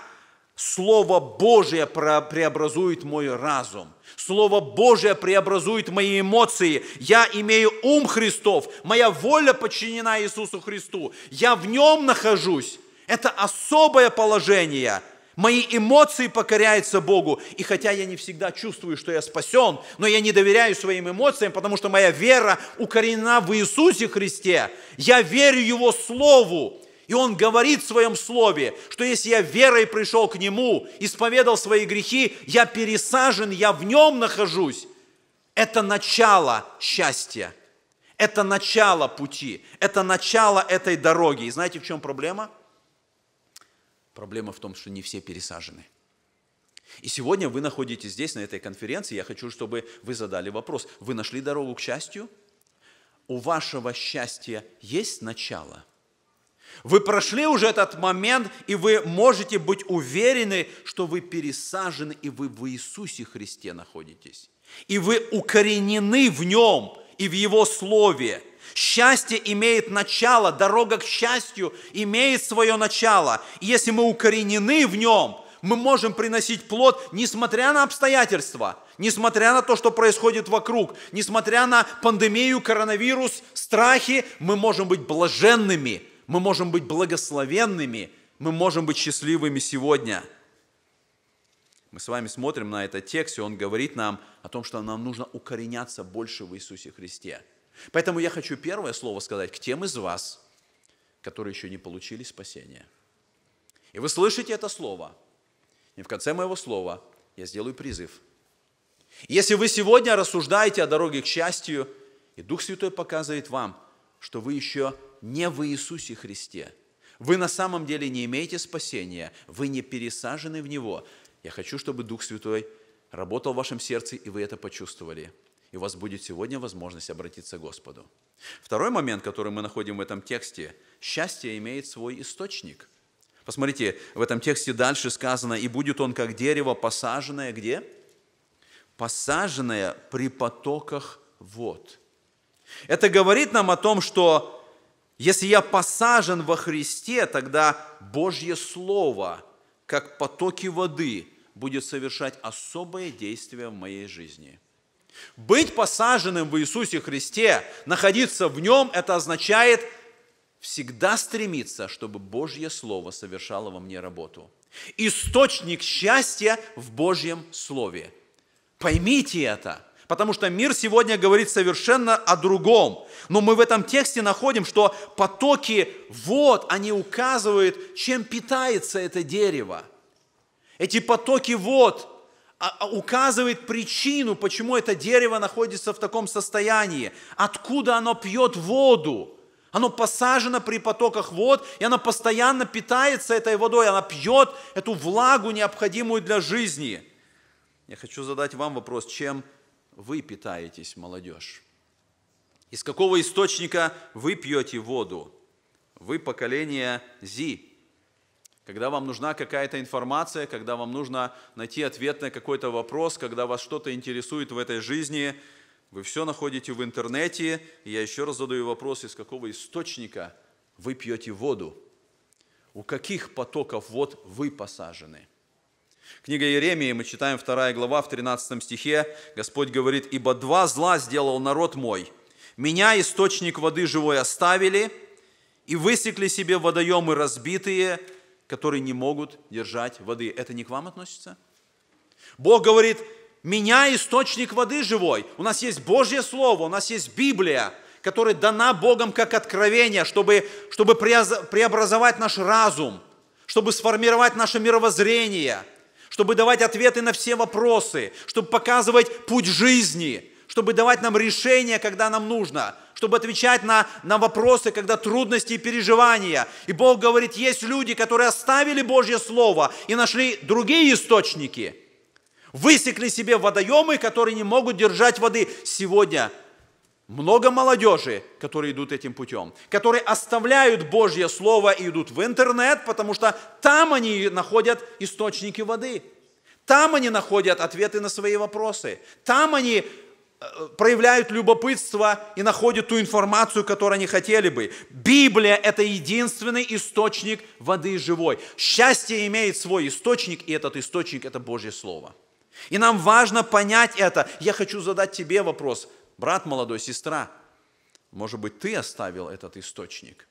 Слово Божие преобразует мой разум. Слово Божие преобразует мои эмоции. Я имею ум Христов. Моя воля подчинена Иисусу Христу. Я в нем нахожусь. Это особое положение. Мои эмоции покоряются Богу. И хотя я не всегда чувствую, что я спасен, но я не доверяю своим эмоциям, потому что моя вера укоренена в Иисусе Христе. Я верю Его Слову. И Он говорит в Своем Слове, что если я верой пришел к Нему, исповедал свои грехи, я пересажен, я в Нем нахожусь. Это начало счастья. Это начало пути. Это начало этой дороги. И знаете, в чем проблема? Проблема в том, что не все пересажены. И сегодня вы находитесь здесь, на этой конференции. Я хочу, чтобы вы задали вопрос. Вы нашли дорогу к счастью? У вашего счастья есть начало? Вы прошли уже этот момент, и вы можете быть уверены, что вы пересажены, и вы в Иисусе Христе находитесь. И вы укоренены в Нем и в Его Слове. Счастье имеет начало, дорога к счастью имеет свое начало. И если мы укоренены в Нем, мы можем приносить плод, несмотря на обстоятельства, несмотря на то, что происходит вокруг, несмотря на пандемию, коронавирус, страхи, мы можем быть блаженными, мы можем быть благословенными, мы можем быть счастливыми сегодня. Мы с вами смотрим на этот текст, и он говорит нам о том, что нам нужно укореняться больше в Иисусе Христе. Поэтому я хочу первое слово сказать к тем из вас, которые еще не получили спасение. И вы слышите это слово. И в конце моего слова я сделаю призыв. Если вы сегодня рассуждаете о дороге к счастью, и Дух Святой показывает вам, что вы еще не в Иисусе Христе, вы на самом деле не имеете спасения, вы не пересажены в Него, я хочу, чтобы Дух Святой работал в вашем сердце, и вы это почувствовали. И у вас будет сегодня возможность обратиться к Господу. Второй момент, который мы находим в этом тексте, счастье имеет свой источник. Посмотрите, в этом тексте дальше сказано, и будет он как дерево, посаженное где? Посаженное при потоках вод. Это говорит нам о том, что если я посажен во Христе, тогда Божье Слово, как потоки воды, будет совершать особое действие в моей жизни. Быть посаженным в Иисусе Христе, находиться в Нем, это означает всегда стремиться, чтобы Божье Слово совершало во мне работу. Источник счастья в Божьем Слове. Поймите это, потому что мир сегодня говорит совершенно о другом. Но мы в этом тексте находим, что потоки вод, они указывают, чем питается это дерево. Эти потоки вод а- а указывают причину, почему это дерево находится в таком состоянии, откуда оно пьет воду. Оно посажено при потоках вод, и оно постоянно питается этой водой, она пьет эту влагу, необходимую для жизни. Я хочу задать вам вопрос, чем вы питаетесь, молодежь? Из какого источника вы пьете воду? Вы поколение Зи. Когда вам нужна какая-то информация, когда вам нужно найти ответ на какой-то вопрос, когда вас что-то интересует в этой жизни, вы все находите в интернете. И я еще раз задаю вопрос, из какого источника вы пьете воду? У каких потоков вод вы посажены? Книга Иеремии, мы читаем 2 глава, в 13 стихе, Господь говорит, «Ибо два зла сделал народ мой. Меня, источник воды живой, оставили, и высекли себе водоемы разбитые, которые не могут держать воды». Это не к вам относится? Бог говорит, «Меня, источник воды живой». У нас есть Божье Слово, у нас есть Библия, которая дана Богом как откровение, чтобы, чтобы преобразовать наш разум, чтобы сформировать наше мировоззрение – чтобы давать ответы на все вопросы, чтобы показывать путь жизни, чтобы давать нам решения, когда нам нужно, чтобы отвечать на, на вопросы, когда трудности и переживания. И Бог говорит, есть люди, которые оставили Божье Слово и нашли другие источники, высекли себе водоемы, которые не могут держать воды. Сегодня много молодежи, которые идут этим путем, которые оставляют Божье Слово и идут в интернет, потому что там они находят источники воды. Там они находят ответы на свои вопросы. Там они э, проявляют любопытство и находят ту информацию, которую они хотели бы. Библия – это единственный источник воды живой. Счастье имеет свой источник, и этот источник – это Божье Слово. И нам важно понять это. Я хочу задать тебе вопрос – брат молодой, сестра, может быть, ты оставил этот источник?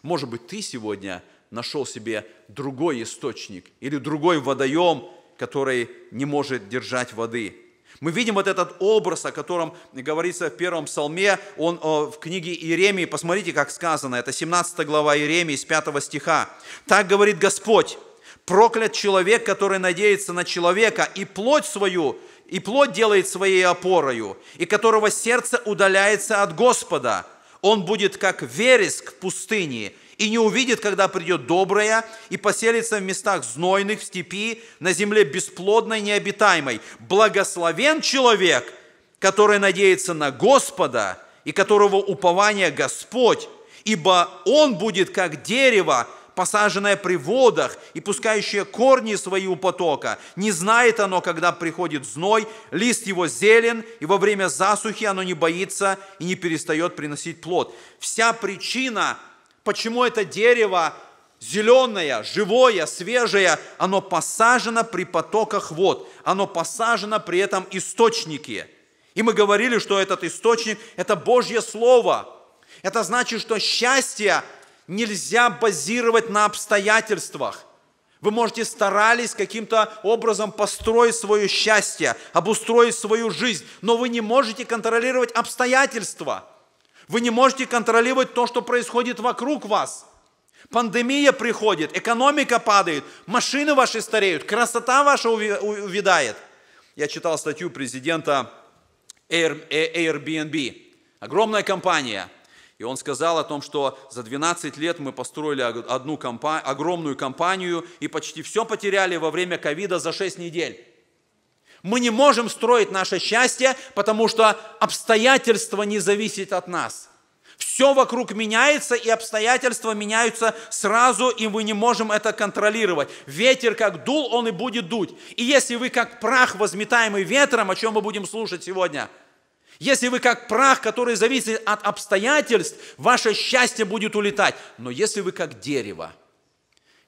Может быть, ты сегодня нашел себе другой источник или другой водоем, который не может держать воды. Мы видим вот этот образ, о котором говорится в первом псалме, он о, в книге Иеремии, посмотрите, как сказано, это 17 глава Иеремии с 5 стиха. Так говорит Господь, проклят человек, который надеется на человека, и плоть свою и плоть делает своей опорою, и которого сердце удаляется от Господа. Он будет как вереск в пустыне, и не увидит, когда придет доброе, и поселится в местах знойных, в степи, на земле бесплодной, необитаемой. Благословен человек, который надеется на Господа, и которого упование Господь, ибо он будет как дерево, посаженное при водах и пускающее корни свои у потока. Не знает оно, когда приходит зной, лист его зелен, и во время засухи оно не боится и не перестает приносить плод. Вся причина, почему это дерево зеленое, живое, свежее, оно посажено при потоках вод, оно посажено при этом источнике. И мы говорили, что этот источник – это Божье Слово. Это значит, что счастье нельзя базировать на обстоятельствах. Вы можете старались каким-то образом построить свое счастье, обустроить свою жизнь, но вы не можете контролировать обстоятельства. Вы не можете контролировать то, что происходит вокруг вас. Пандемия приходит, экономика падает, машины ваши стареют, красота ваша увядает. Я читал статью президента Airbnb. Огромная компания – и он сказал о том, что за 12 лет мы построили одну компа- огромную компанию и почти все потеряли во время ковида за 6 недель. Мы не можем строить наше счастье, потому что обстоятельства не зависят от нас. Все вокруг меняется, и обстоятельства меняются сразу, и мы не можем это контролировать. Ветер как дул, он и будет дуть. И если вы как прах, возметаемый ветром, о чем мы будем слушать сегодня – если вы как прах, который зависит от обстоятельств, ваше счастье будет улетать. Но если вы как дерево,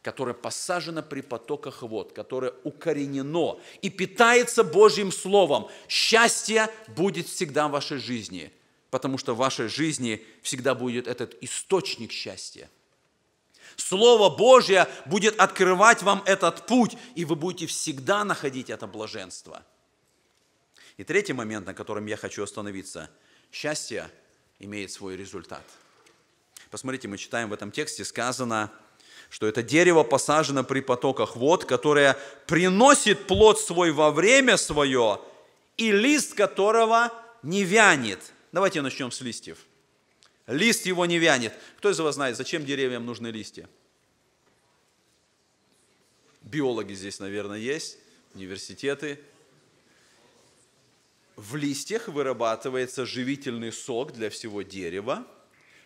которое посажено при потоках вод, которое укоренено и питается Божьим Словом, счастье будет всегда в вашей жизни, потому что в вашей жизни всегда будет этот источник счастья. Слово Божье будет открывать вам этот путь, и вы будете всегда находить это блаженство – и третий момент, на котором я хочу остановиться. Счастье имеет свой результат. Посмотрите, мы читаем в этом тексте, сказано, что это дерево посажено при потоках вод, которое приносит плод свой во время свое, и лист которого не вянет. Давайте начнем с листьев. Лист его не вянет. Кто из вас знает, зачем деревьям нужны листья? Биологи здесь, наверное, есть, университеты, в листьях вырабатывается живительный сок для всего дерева.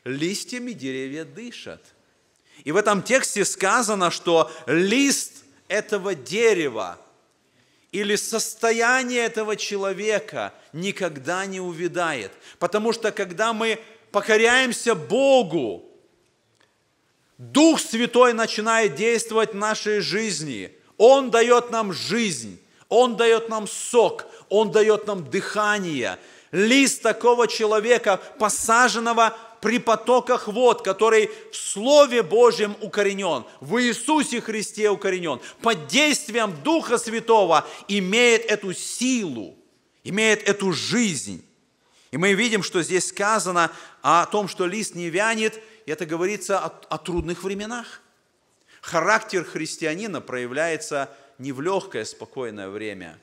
Листьями деревья дышат. И в этом тексте сказано, что лист этого дерева или состояние этого человека никогда не увядает. Потому что когда мы покоряемся Богу, Дух Святой начинает действовать в нашей жизни. Он дает нам жизнь, Он дает нам сок, Он дает нам дыхание. Лист такого человека, посаженного при потоках вод, который в Слове Божьем укоренен, в Иисусе Христе укоренен, под действием Духа Святого имеет эту силу, имеет эту жизнь. И мы видим, что здесь сказано о том, что лист не вянет, и это говорится о, о трудных временах. Характер христианина проявляется не в легкое, спокойное время.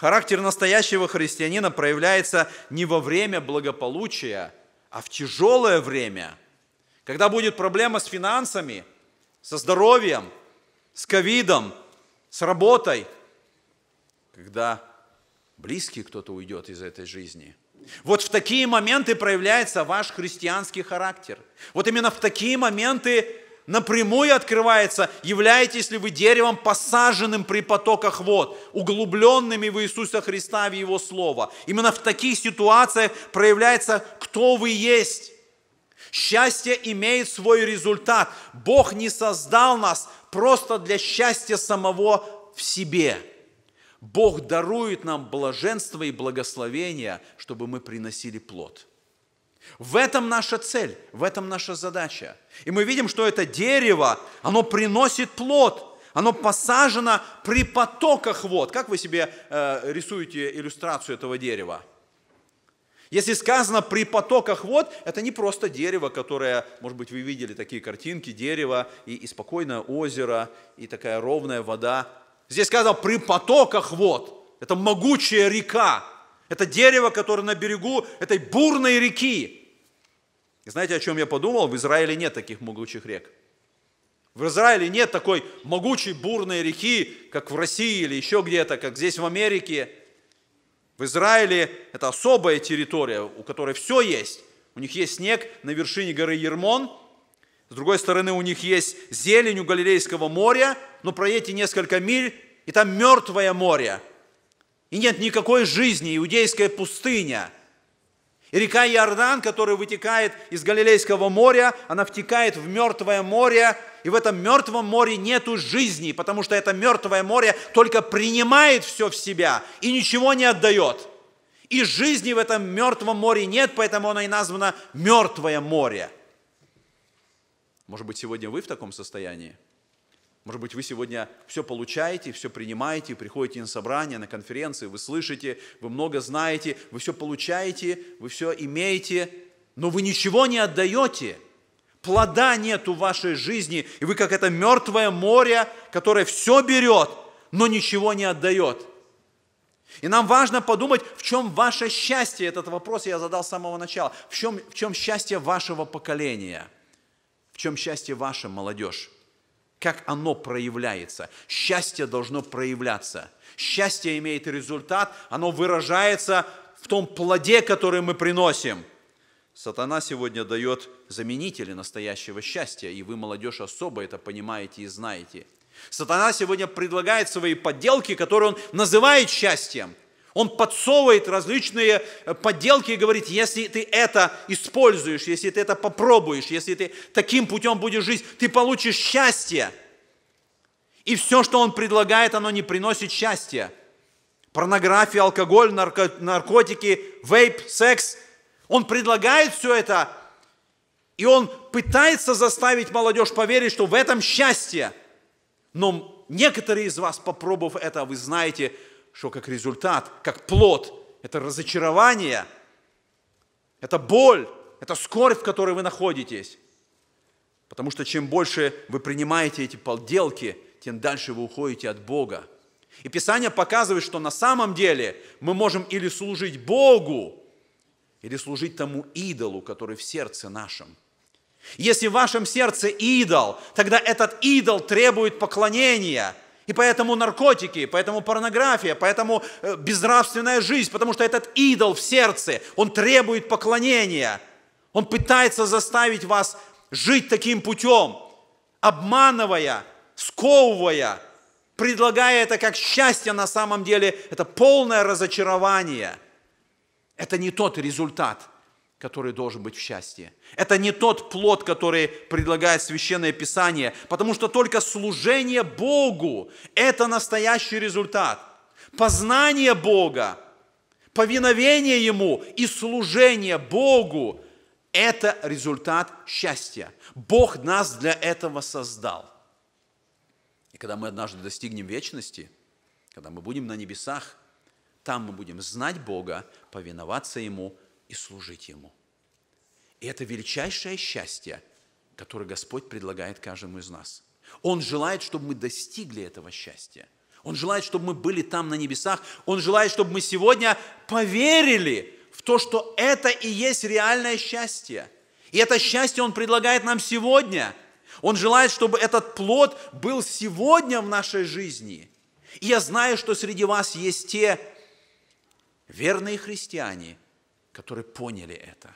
Характер настоящего христианина проявляется не во время благополучия, а в тяжелое время, когда будет проблема с финансами, со здоровьем, с ковидом, с работой, когда близкий кто-то уйдет из этой жизни. Вот в такие моменты проявляется ваш христианский характер. Вот именно в такие моменты напрямую открывается, являетесь ли вы деревом, посаженным при потоках вод, углубленными в Иисуса Христа, в Его Слово. Именно в таких ситуациях проявляется, кто вы есть. Счастье имеет свой результат. Бог не создал нас просто для счастья самого в себе. Бог дарует нам блаженство и благословение, чтобы мы приносили плод. В этом наша цель, в этом наша задача. И мы видим, что это дерево, оно приносит плод, оно посажено при потоках вод. Как вы себе э, рисуете иллюстрацию этого дерева? Если сказано при потоках вод, это не просто дерево, которое, может быть, вы видели такие картинки, дерево и, и спокойное озеро, и такая ровная вода. Здесь сказано при потоках вод. Это могучая река. Это дерево, которое на берегу этой бурной реки. И знаете, о чем я подумал? В Израиле нет таких могучих рек. В Израиле нет такой могучей бурной реки, как в России или еще где-то, как здесь в Америке. В Израиле это особая территория, у которой все есть. У них есть снег на вершине горы Ермон, с другой стороны у них есть зелень у Галилейского моря, но проедьте несколько миль, и там мертвое море. И нет никакой жизни, иудейская пустыня – и река Иордан, которая вытекает из Галилейского моря, она втекает в мертвое море, и в этом мертвом море нету жизни, потому что это мертвое море только принимает все в себя и ничего не отдает. И жизни в этом мертвом море нет, поэтому оно и названо мертвое море. Может быть, сегодня вы в таком состоянии? Может быть, вы сегодня все получаете, все принимаете, приходите на собрание, на конференции, вы слышите, вы много знаете, вы все получаете, вы все имеете, но вы ничего не отдаете. Плода нет в вашей жизни, и вы как это мертвое море, которое все берет, но ничего не отдает. И нам важно подумать, в чем ваше счастье. Этот вопрос я задал с самого начала. В чем, в чем счастье вашего поколения? В чем счастье ваше, молодежь? Как оно проявляется. Счастье должно проявляться. Счастье имеет результат, оно выражается в том плоде, который мы приносим. Сатана сегодня дает заменители настоящего счастья, и вы, молодежь, особо это понимаете и знаете. Сатана сегодня предлагает свои подделки, которые он называет счастьем. Он подсовывает различные э, подделки и говорит, если ты это используешь, если ты это попробуешь, если ты таким путем будешь жить, ты получишь счастье. И все, что он предлагает, оно не приносит счастья. Порнография, алкоголь, нарко, наркотики, вейп, секс. Он предлагает все это, и он пытается заставить молодежь поверить, что в этом счастье. Но некоторые из вас, попробовав это, вы знаете, что как результат, как плод, это разочарование, это боль, это скорбь, в которой вы находитесь. Потому что чем больше вы принимаете эти подделки, тем дальше вы уходите от Бога. И Писание показывает, что на самом деле мы можем или служить Богу, или служить тому идолу, который в сердце нашем. Если в вашем сердце идол, тогда этот идол требует поклонения – и поэтому наркотики, поэтому порнография, поэтому э, безнравственная жизнь, потому что этот идол в сердце, он требует поклонения. Он пытается заставить вас жить таким путем. обманывая, сковывая, предлагая это как счастье, на самом деле это полное разочарование. Это не тот результат, который должен быть в счастье. Это не тот плод, который предлагает Священное Писание, потому что только служение Богу – это настоящий результат. Познание Бога, повиновение Ему и служение Богу – это результат счастья. Бог нас для этого создал. И когда мы однажды достигнем вечности, когда мы будем на небесах, там мы будем знать Бога, повиноваться Ему и служить Ему. И это величайшее счастье, которое Господь предлагает каждому из нас. Он желает, чтобы мы достигли этого счастья. Он желает, чтобы мы были там на небесах. Он желает, чтобы мы сегодня поверили в то, что это и есть реальное счастье. И это счастье Он предлагает нам сегодня. Он желает, чтобы этот плод был сегодня в нашей жизни. И я знаю, что среди вас есть те верные христиане, которые поняли это.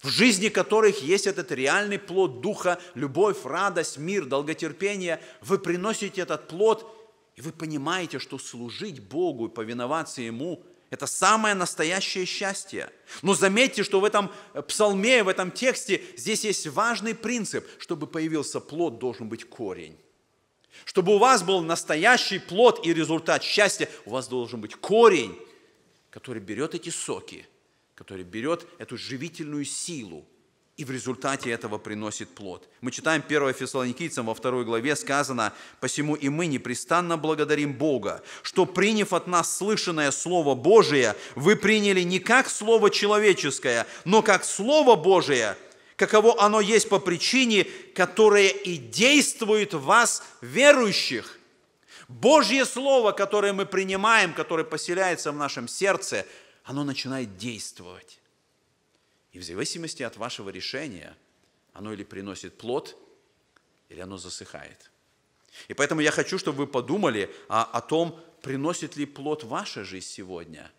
В жизни которых есть этот реальный плод Духа, любовь, радость, мир, долготерпение. Вы приносите этот плод, и вы понимаете, что служить Богу и повиноваться Ему – это самое настоящее счастье. Но заметьте, что в этом псалме, в этом тексте здесь есть важный принцип. Чтобы появился плод, должен быть корень. Чтобы у вас был настоящий плод и результат счастья, у вас должен быть корень, который берет эти соки, который берет эту живительную силу и в результате этого приносит плод. Мы читаем 1 Фессалоникийцам во второй главе сказано, «Посему и мы непрестанно благодарим Бога, что, приняв от нас слышанное Слово Божие, вы приняли не как Слово человеческое, но как Слово Божие, каково оно есть по причине, которая и действует в вас, верующих». Божье Слово, которое мы принимаем, которое поселяется в нашем сердце, оно начинает действовать. И в зависимости от вашего решения, оно или приносит плод, или оно засыхает. И поэтому я хочу, чтобы вы подумали о, о том, приносит ли плод ваша жизнь сегодня.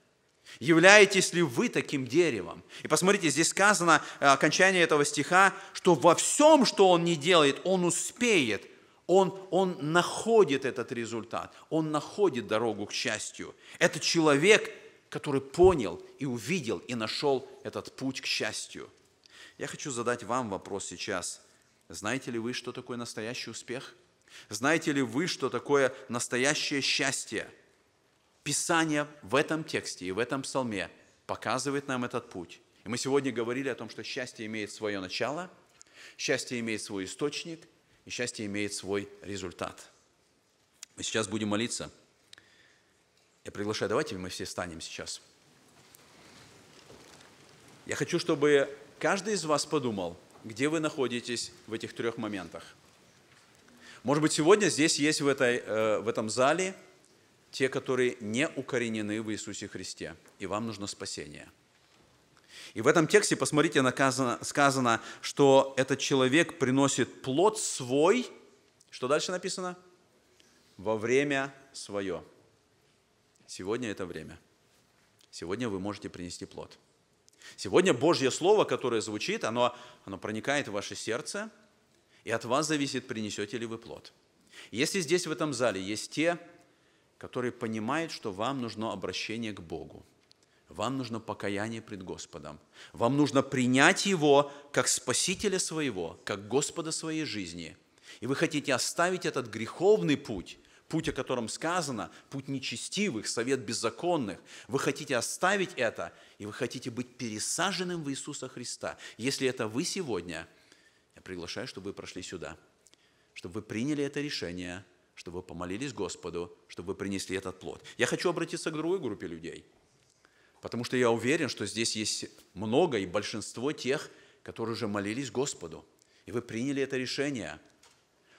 Являетесь ли вы таким деревом? И посмотрите, здесь сказано, э, окончание этого стиха, что во всем, что он не делает, он успеет – он, он находит этот результат, он находит дорогу к счастью. Это человек, который понял и увидел и нашел этот путь к счастью. Я хочу задать вам вопрос сейчас. Знаете ли вы, что такое настоящий успех? Знаете ли вы, что такое настоящее счастье? Писание в этом тексте и в этом псалме показывает нам этот путь. И мы сегодня говорили о том, что счастье имеет свое начало, счастье имеет свой источник – и счастье имеет свой результат. Мы сейчас будем молиться. Я приглашаю, давайте мы все станем сейчас. Я хочу, чтобы каждый из вас подумал, где вы находитесь в этих трех моментах. Может быть, сегодня здесь есть в, этой, э, в этом зале те, которые не укоренены в Иисусе Христе, и вам нужно спасение – и в этом тексте, посмотрите, наказано, сказано, что этот человек приносит плод свой. Что дальше написано? Во время свое. Сегодня это время. Сегодня вы можете принести плод. Сегодня Божье Слово, которое звучит, оно, оно проникает в ваше сердце, и от вас зависит, принесете ли вы плод. Если здесь в этом зале есть те, которые понимают, что вам нужно обращение к Богу – вам нужно покаяние пред Господом. Вам нужно принять Его как Спасителя своего, как Господа своей жизни. И вы хотите оставить этот греховный путь, путь, о котором сказано, путь нечестивых, совет беззаконных. Вы хотите оставить это, и вы хотите быть пересаженным в Иисуса Христа. Если это вы сегодня, я приглашаю, чтобы вы прошли сюда, чтобы вы приняли это решение, чтобы вы помолились Господу, чтобы вы принесли этот плод. Я хочу обратиться к другой группе людей – Потому что я уверен, что здесь есть много и большинство тех, которые уже молились Господу. И вы приняли это решение.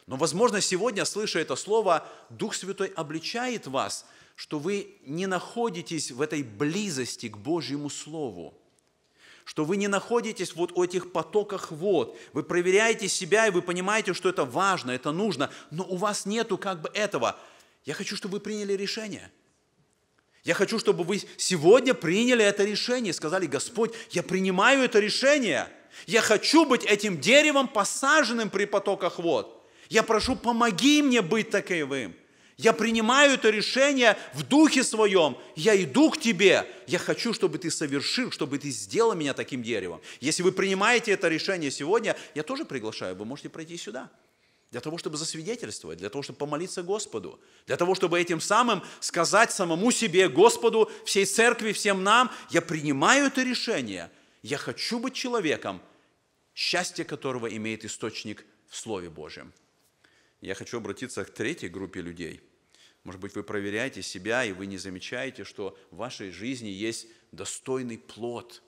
Но, возможно, сегодня, слыша это слово, Дух Святой обличает вас, что вы не находитесь в этой близости к Божьему Слову что вы не находитесь вот у этих потоках вод. Вы проверяете себя, и вы понимаете, что это важно, это нужно, но у вас нету как бы этого. Я хочу, чтобы вы приняли решение – я хочу, чтобы вы сегодня приняли это решение, сказали, Господь, я принимаю это решение. Я хочу быть этим деревом, посаженным при потоках вод. Я прошу, помоги мне быть таковым. Я принимаю это решение в духе своем. Я иду к тебе. Я хочу, чтобы ты совершил, чтобы ты сделал меня таким деревом. Если вы принимаете это решение сегодня, я тоже приглашаю, вы можете пройти сюда. Для того, чтобы засвидетельствовать, для того, чтобы помолиться Господу, для того, чтобы этим самым сказать самому себе, Господу, всей церкви, всем нам, я принимаю это решение. Я хочу быть человеком, счастье которого имеет источник в Слове Божьем. Я хочу обратиться к третьей группе людей. Может быть, вы проверяете себя, и вы не замечаете, что в вашей жизни есть достойный плод,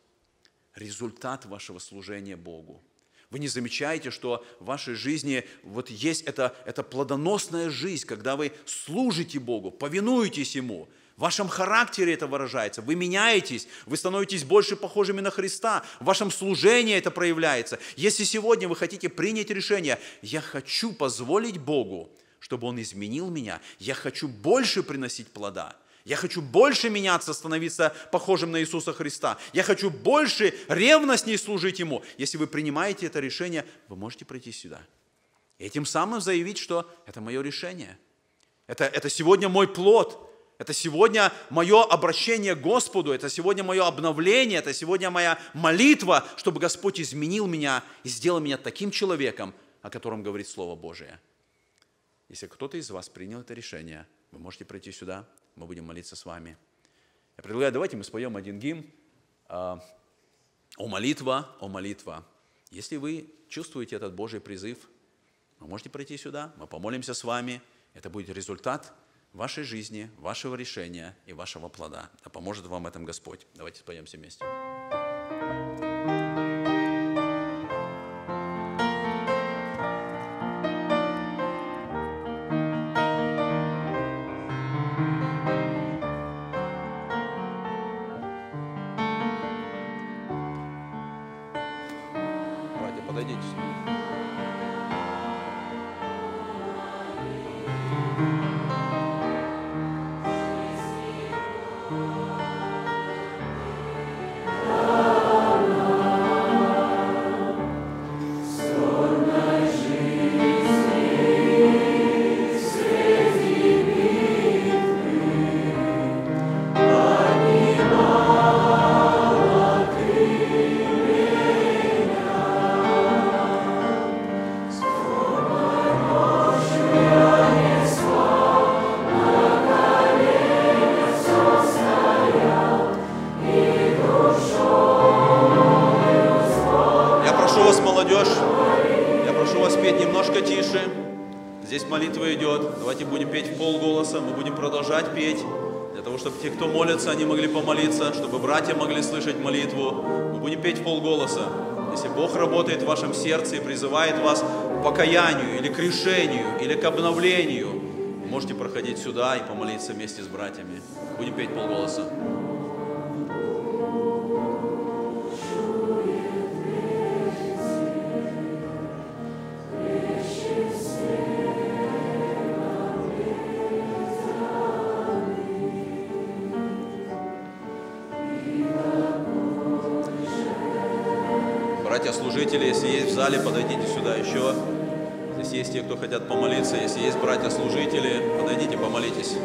результат вашего служения Богу. Вы не замечаете, что в вашей жизни вот есть эта, эта плодоносная жизнь, когда вы служите Богу, повинуетесь Ему. В вашем характере это выражается. Вы меняетесь, вы становитесь больше похожими на Христа. В вашем служении это проявляется. Если сегодня вы хотите принять решение, я хочу позволить Богу, чтобы Он изменил меня, я хочу больше приносить плода, я хочу больше меняться, становиться похожим на Иисуса Христа. Я хочу больше ревностней служить Ему. Если вы принимаете это решение, вы можете пройти сюда. И этим самым заявить, что это мое решение. Это, это сегодня мой плод. Это сегодня мое обращение к Господу, это сегодня мое обновление, это сегодня моя молитва, чтобы Господь изменил меня и сделал меня таким человеком, о котором говорит Слово Божие. Если кто-то из вас принял это решение, вы можете пройти сюда, мы будем молиться с вами. Я предлагаю, давайте мы споем один гимн а, «О молитва, о молитва». Если вы чувствуете этот Божий призыв, вы можете пройти сюда, мы помолимся с вами. Это будет результат вашей жизни, вашего решения и вашего плода. Да поможет вам этом Господь. Давайте споем все вместе. Братья могли слышать молитву. Мы будем петь полголоса. Если Бог работает в вашем сердце и призывает вас к покаянию или к решению, или к обновлению, можете проходить сюда и помолиться вместе с братьями. Будем петь полголоса. Братья служители, если есть в зале, подойдите сюда еще. Здесь есть те, кто хотят помолиться. Если есть братья служители, подойдите, помолитесь.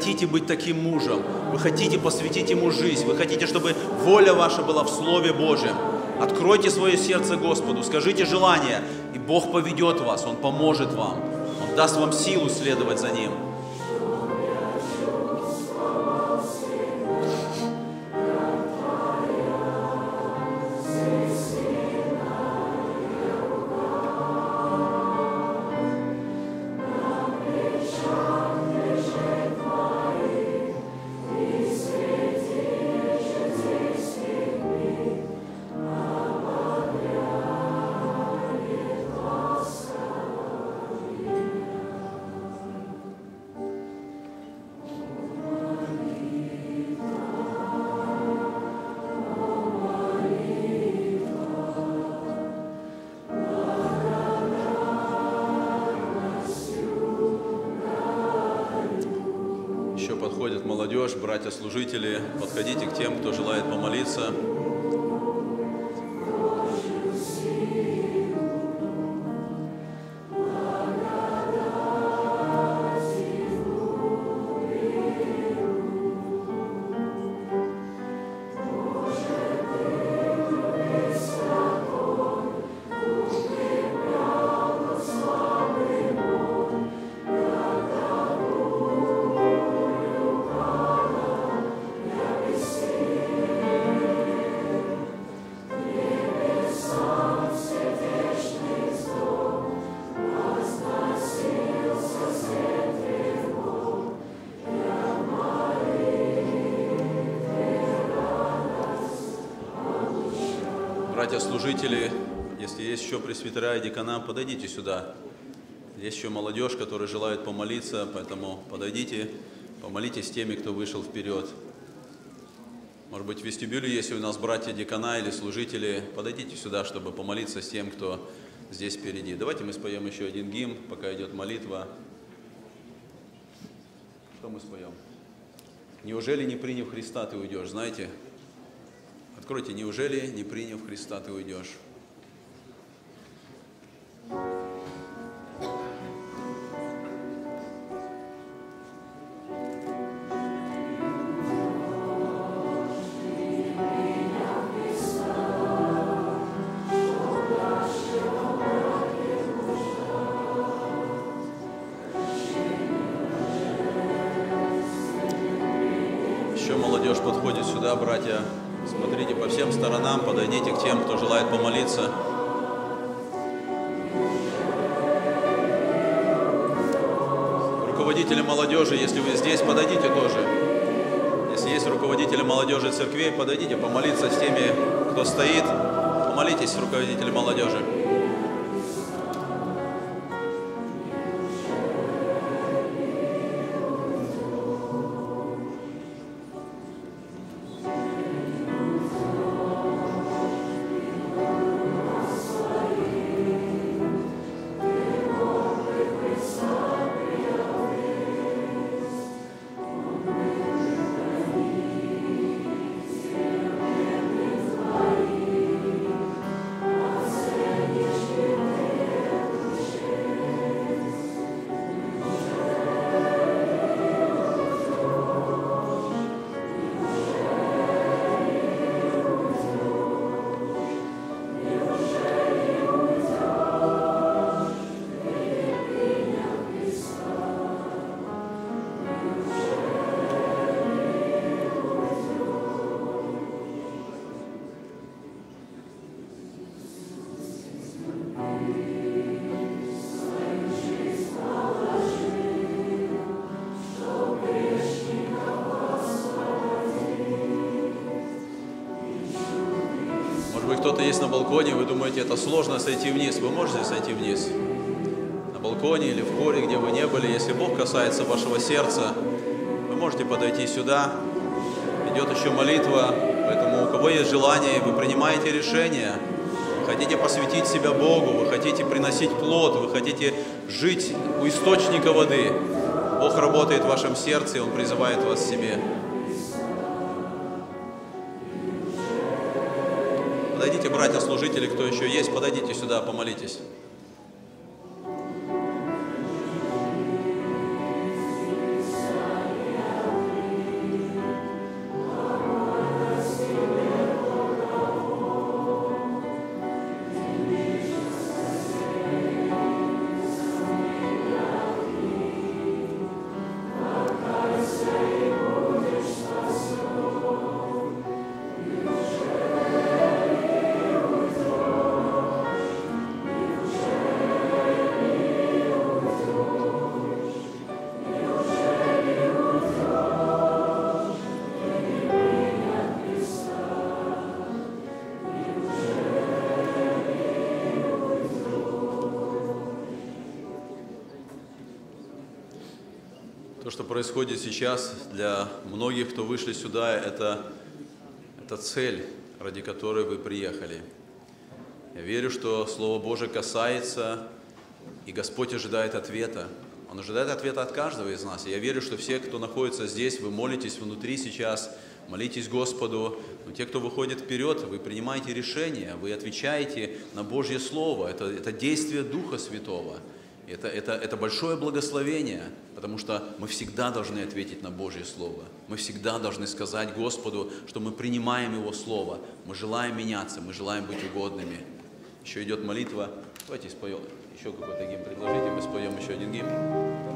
Хотите быть таким мужем, вы хотите посвятить Ему жизнь, вы хотите, чтобы воля ваша была в Слове Божьем. Откройте свое сердце Господу, скажите желание, и Бог поведет вас, Он поможет вам, Он даст вам силу следовать за Ним. Пресвитера и декана, подойдите сюда. Есть еще молодежь, которая желает помолиться, поэтому подойдите, помолитесь с теми, кто вышел вперед. Может быть, в вестибюле есть у нас братья декана или служители. Подойдите сюда, чтобы помолиться с тем, кто здесь впереди. Давайте мы споем еще один гимн, пока идет молитва. Что мы споем? Неужели не приняв Христа ты уйдешь? Знаете, Откройте, неужели не приняв Христа ты уйдешь? Церквей, подойдите помолиться с теми, кто стоит. Помолитесь, руководители молодежи. Кто-то есть на балконе, вы думаете, это сложно сойти вниз. Вы можете сойти вниз? На балконе или в хоре, где вы не были. Если Бог касается вашего сердца, вы можете подойти сюда. Идет еще молитва, поэтому у кого есть желание, вы принимаете решение. Вы хотите посвятить себя Богу, вы хотите приносить плод, вы хотите жить у источника воды. Бог работает в вашем сердце, Он призывает вас к себе. Братья-служители, кто еще есть, подойдите сюда, помолитесь. Что происходит сейчас для многих, кто вышли сюда, это, это цель, ради которой вы приехали. Я верю, что Слово Божие касается, и Господь ожидает ответа. Он ожидает ответа от каждого из нас. И я верю, что все, кто находится здесь, вы молитесь внутри сейчас, молитесь Господу. Но те, кто выходит вперед, вы принимаете решения, вы отвечаете на Божье Слово. Это, это действие Духа Святого. Это, это, это большое благословение, потому что мы всегда должны ответить на Божье Слово. Мы всегда должны сказать Господу, что мы принимаем Его Слово, мы желаем меняться, мы желаем быть угодными. Еще идет молитва. Давайте споем. Еще какой-то гимн предложите, мы споем еще один гимн.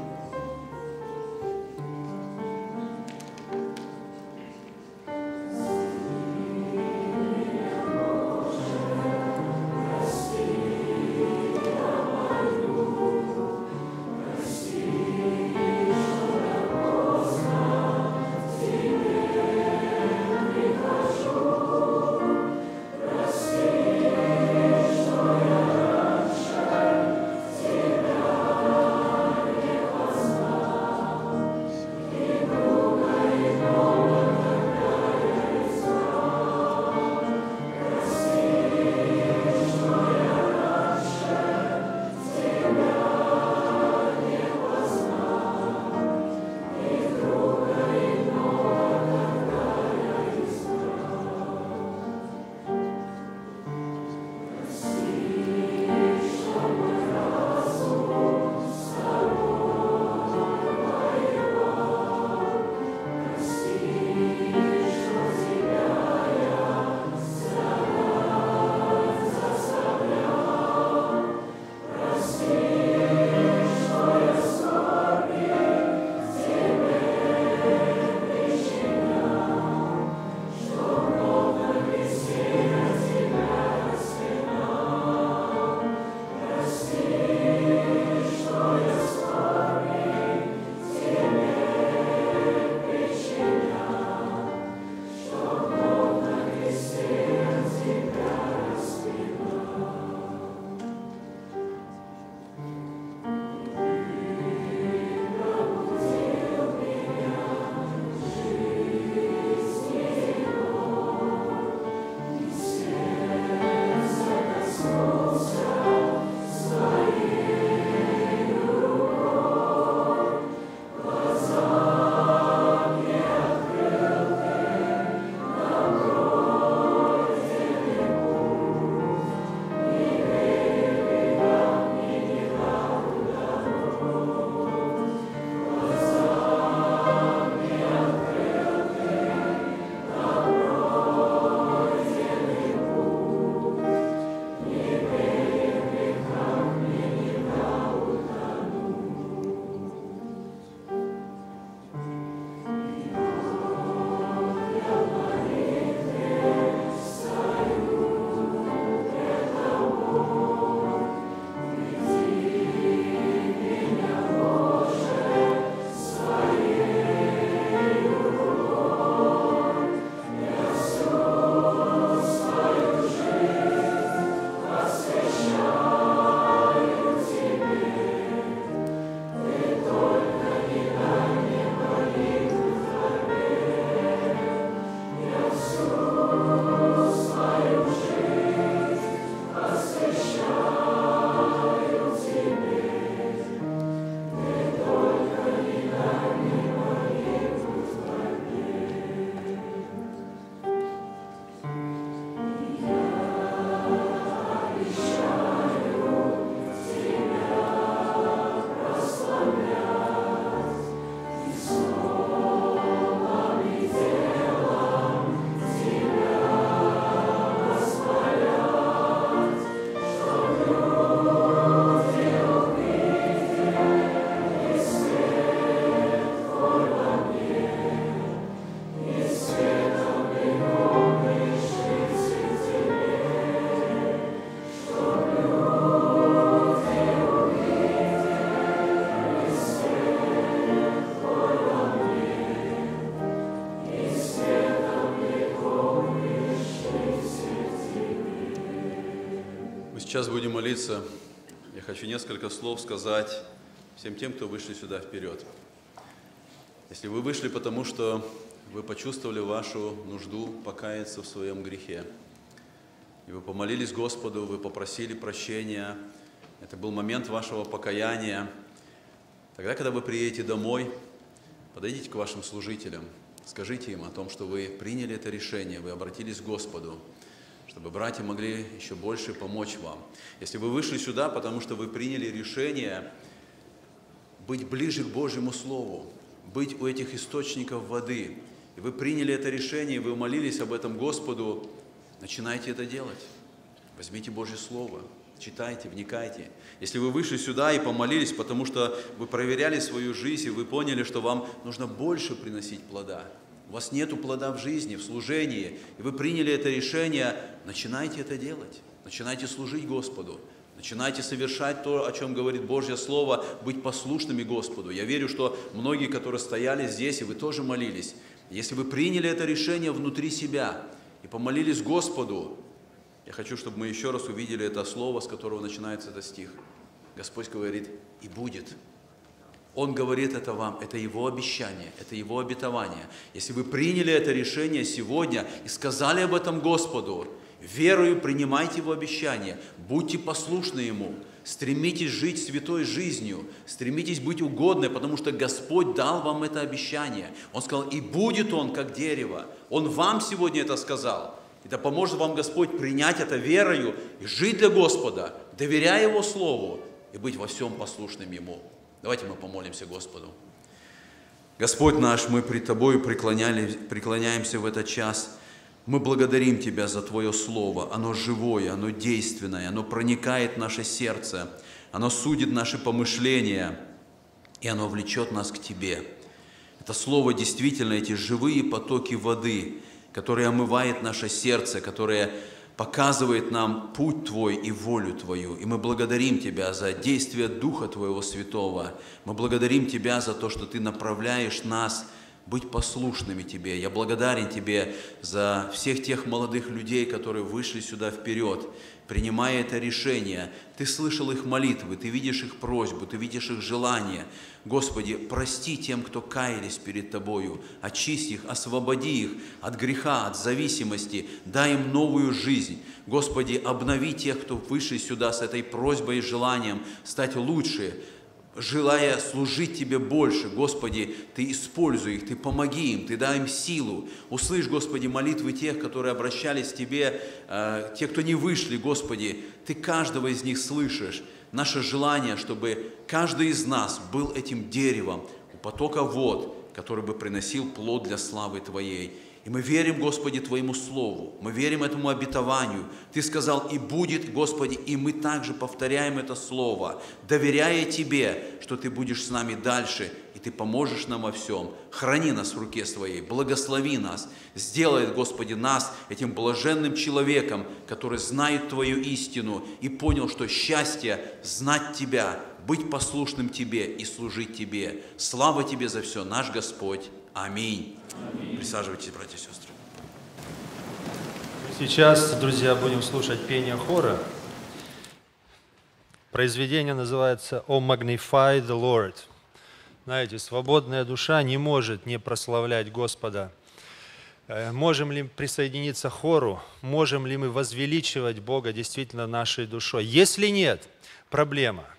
Сейчас будем молиться. Я хочу несколько слов сказать всем тем, кто вышли сюда вперед. Если вы вышли, потому что вы почувствовали вашу нужду покаяться в своем грехе, и вы помолились Господу, вы попросили прощения, это был момент вашего покаяния, тогда, когда вы приедете домой, подойдите к вашим служителям, скажите им о том, что вы приняли это решение, вы обратились к Господу, чтобы братья могли еще больше помочь вам. Если вы вышли сюда, потому что вы приняли решение быть ближе к Божьему Слову, быть у этих источников воды, и вы приняли это решение, вы молились об этом Господу, начинайте это делать. Возьмите Божье Слово, читайте, вникайте. Если вы вышли сюда и помолились, потому что вы проверяли свою жизнь, и вы поняли, что вам нужно больше приносить плода, у вас нет плода в жизни, в служении, и вы приняли это решение, начинайте это делать, начинайте служить Господу, начинайте совершать то, о чем говорит Божье Слово, быть послушными Господу. Я верю, что многие, которые стояли здесь, и вы тоже молились, если вы приняли это решение внутри себя и помолились Господу, я хочу, чтобы мы еще раз увидели это слово, с которого начинается этот стих. Господь говорит, и будет. Он говорит это вам, это Его обещание, это Его обетование. Если вы приняли это решение сегодня и сказали об этом Господу, верою принимайте Его обещание, будьте послушны Ему, стремитесь жить святой жизнью, стремитесь быть угодной, потому что Господь дал вам это обещание. Он сказал, и будет Он как дерево. Он вам сегодня это сказал. Это поможет вам Господь принять это верою и жить для Господа, доверяя Его Слову и быть во всем послушным Ему. Давайте мы помолимся Господу. Господь наш, мы пред Тобою преклоняемся в этот час. Мы благодарим Тебя за Твое Слово. Оно живое, оно действенное, оно проникает в наше сердце, оно судит наши помышления, и оно влечет нас к Тебе. Это Слово действительно эти живые потоки воды, которые омывает наше сердце, которые показывает нам путь Твой и волю Твою. И мы благодарим Тебя за действие Духа Твоего Святого. Мы благодарим Тебя за то, что Ты направляешь нас быть послушными Тебе. Я благодарен Тебе за всех тех молодых людей, которые вышли сюда вперед, принимая это решение. Ты слышал их молитвы, Ты видишь их просьбы, Ты видишь их желания. Господи, прости тем, кто каялись перед Тобою, очисти их, освободи их от греха, от зависимости, дай им новую жизнь. Господи, обнови тех, кто вышли сюда с этой просьбой и желанием стать лучше, желая служить Тебе больше. Господи, Ты используй их, Ты помоги им, Ты дай им силу. Услышь, Господи, молитвы тех, которые обращались к Тебе, э, те, кто не вышли, Господи, Ты каждого из них слышишь. Наше желание, чтобы каждый из нас был этим деревом у потока вод, который бы приносил плод для славы Твоей. И мы верим, Господи, Твоему Слову, мы верим этому обетованию. Ты сказал, и будет, Господи, и мы также повторяем это Слово, доверяя Тебе, что Ты будешь с нами дальше, и Ты поможешь нам во всем. Храни нас в руке Своей, благослови нас, сделай, Господи, нас этим блаженным человеком, который знает Твою истину и понял, что счастье знать Тебя, быть послушным Тебе и служить Тебе. Слава Тебе за все, наш Господь. Аминь. Присаживайтесь, братья и сестры. Сейчас, друзья, будем слушать пение хора. Произведение называется «O magnify the Lord». Знаете, свободная душа не может не прославлять Господа. Э, Можем ли присоединиться к хору? Можем ли мы возвеличивать Бога действительно нашей душой? Если нет, проблема –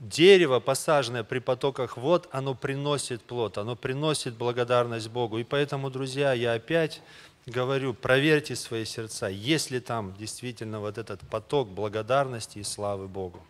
дерево, посаженное при потоках вод, оно приносит плод, оно приносит благодарность Богу. И поэтому, друзья, я опять говорю, проверьте свои сердца, есть ли там действительно вот этот поток благодарности и славы Богу.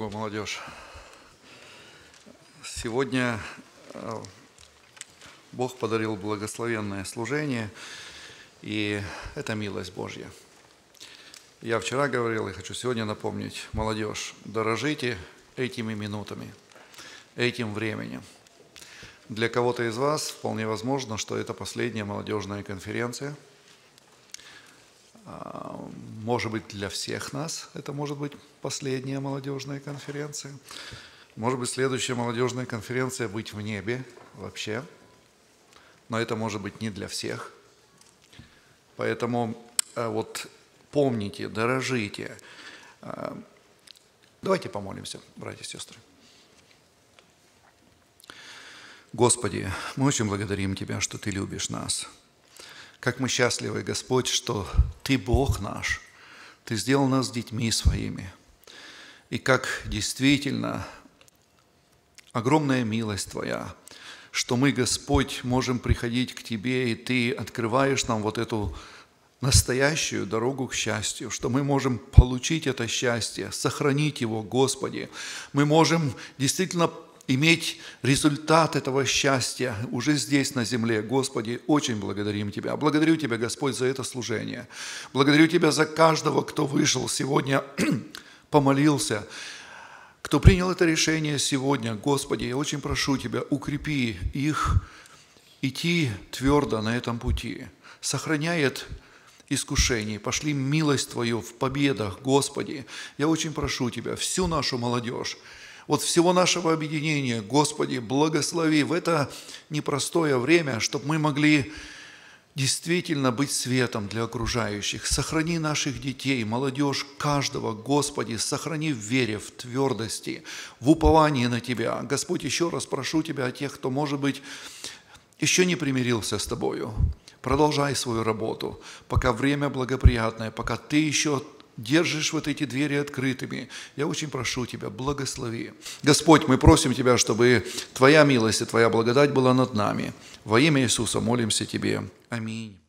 Богу, молодежь. Сегодня э, Бог подарил благословенное служение, и это милость Божья. Я вчера говорил и хочу сегодня напомнить, молодежь, дорожите этими минутами, этим временем. Для кого-то из вас вполне возможно, что это последняя молодежная конференция. А, Может быть, для всех нас это может быть последняя молодежная конференция. Может быть, следующая молодежная конференция быть в небе вообще. Но это может быть не для всех. Поэтому э, вот помните, дорожите. Э, Давайте помолимся, братья и сестры. Господи, мы очень благодарим Тебя, что Ты любишь нас. Как мы счастливы, Господь, что Ты Бог наш. Ты сделал нас детьми своими. И как действительно огромная милость Твоя, что мы, Господь, можем приходить к Тебе, и Ты открываешь нам вот эту настоящую дорогу к счастью, что мы можем получить это счастье, сохранить его, Господи. Мы можем действительно иметь результат этого счастья уже здесь, на земле. Господи, очень благодарим Тебя. Благодарю Тебя, Господь, за это служение. Благодарю Тебя за каждого, кто вышел сегодня, (clears throat) помолился, кто принял это решение сегодня. Господи, я очень прошу Тебя, укрепи их идти твердо на этом пути. Сохраняет искушений, пошли милость Твою в победах, Господи. Я очень прошу Тебя, всю нашу молодежь, вот всего нашего объединения, Господи, благослови в это непростое время, чтобы мы могли действительно быть светом для окружающих. Сохрани наших детей, молодежь, каждого, Господи, сохрани в вере, в твердости, в уповании на Тебя. Господь, еще раз прошу Тебя о тех, кто, может быть, еще не примирился с Тобою. Продолжай свою работу, пока время благоприятное, пока Ты еще держишь вот эти двери открытыми. Я очень прошу Тебя, благослови. Господь, мы просим Тебя, чтобы Твоя милость и Твоя благодать была над нами. Во имя Иисуса молимся Тебе. Аминь.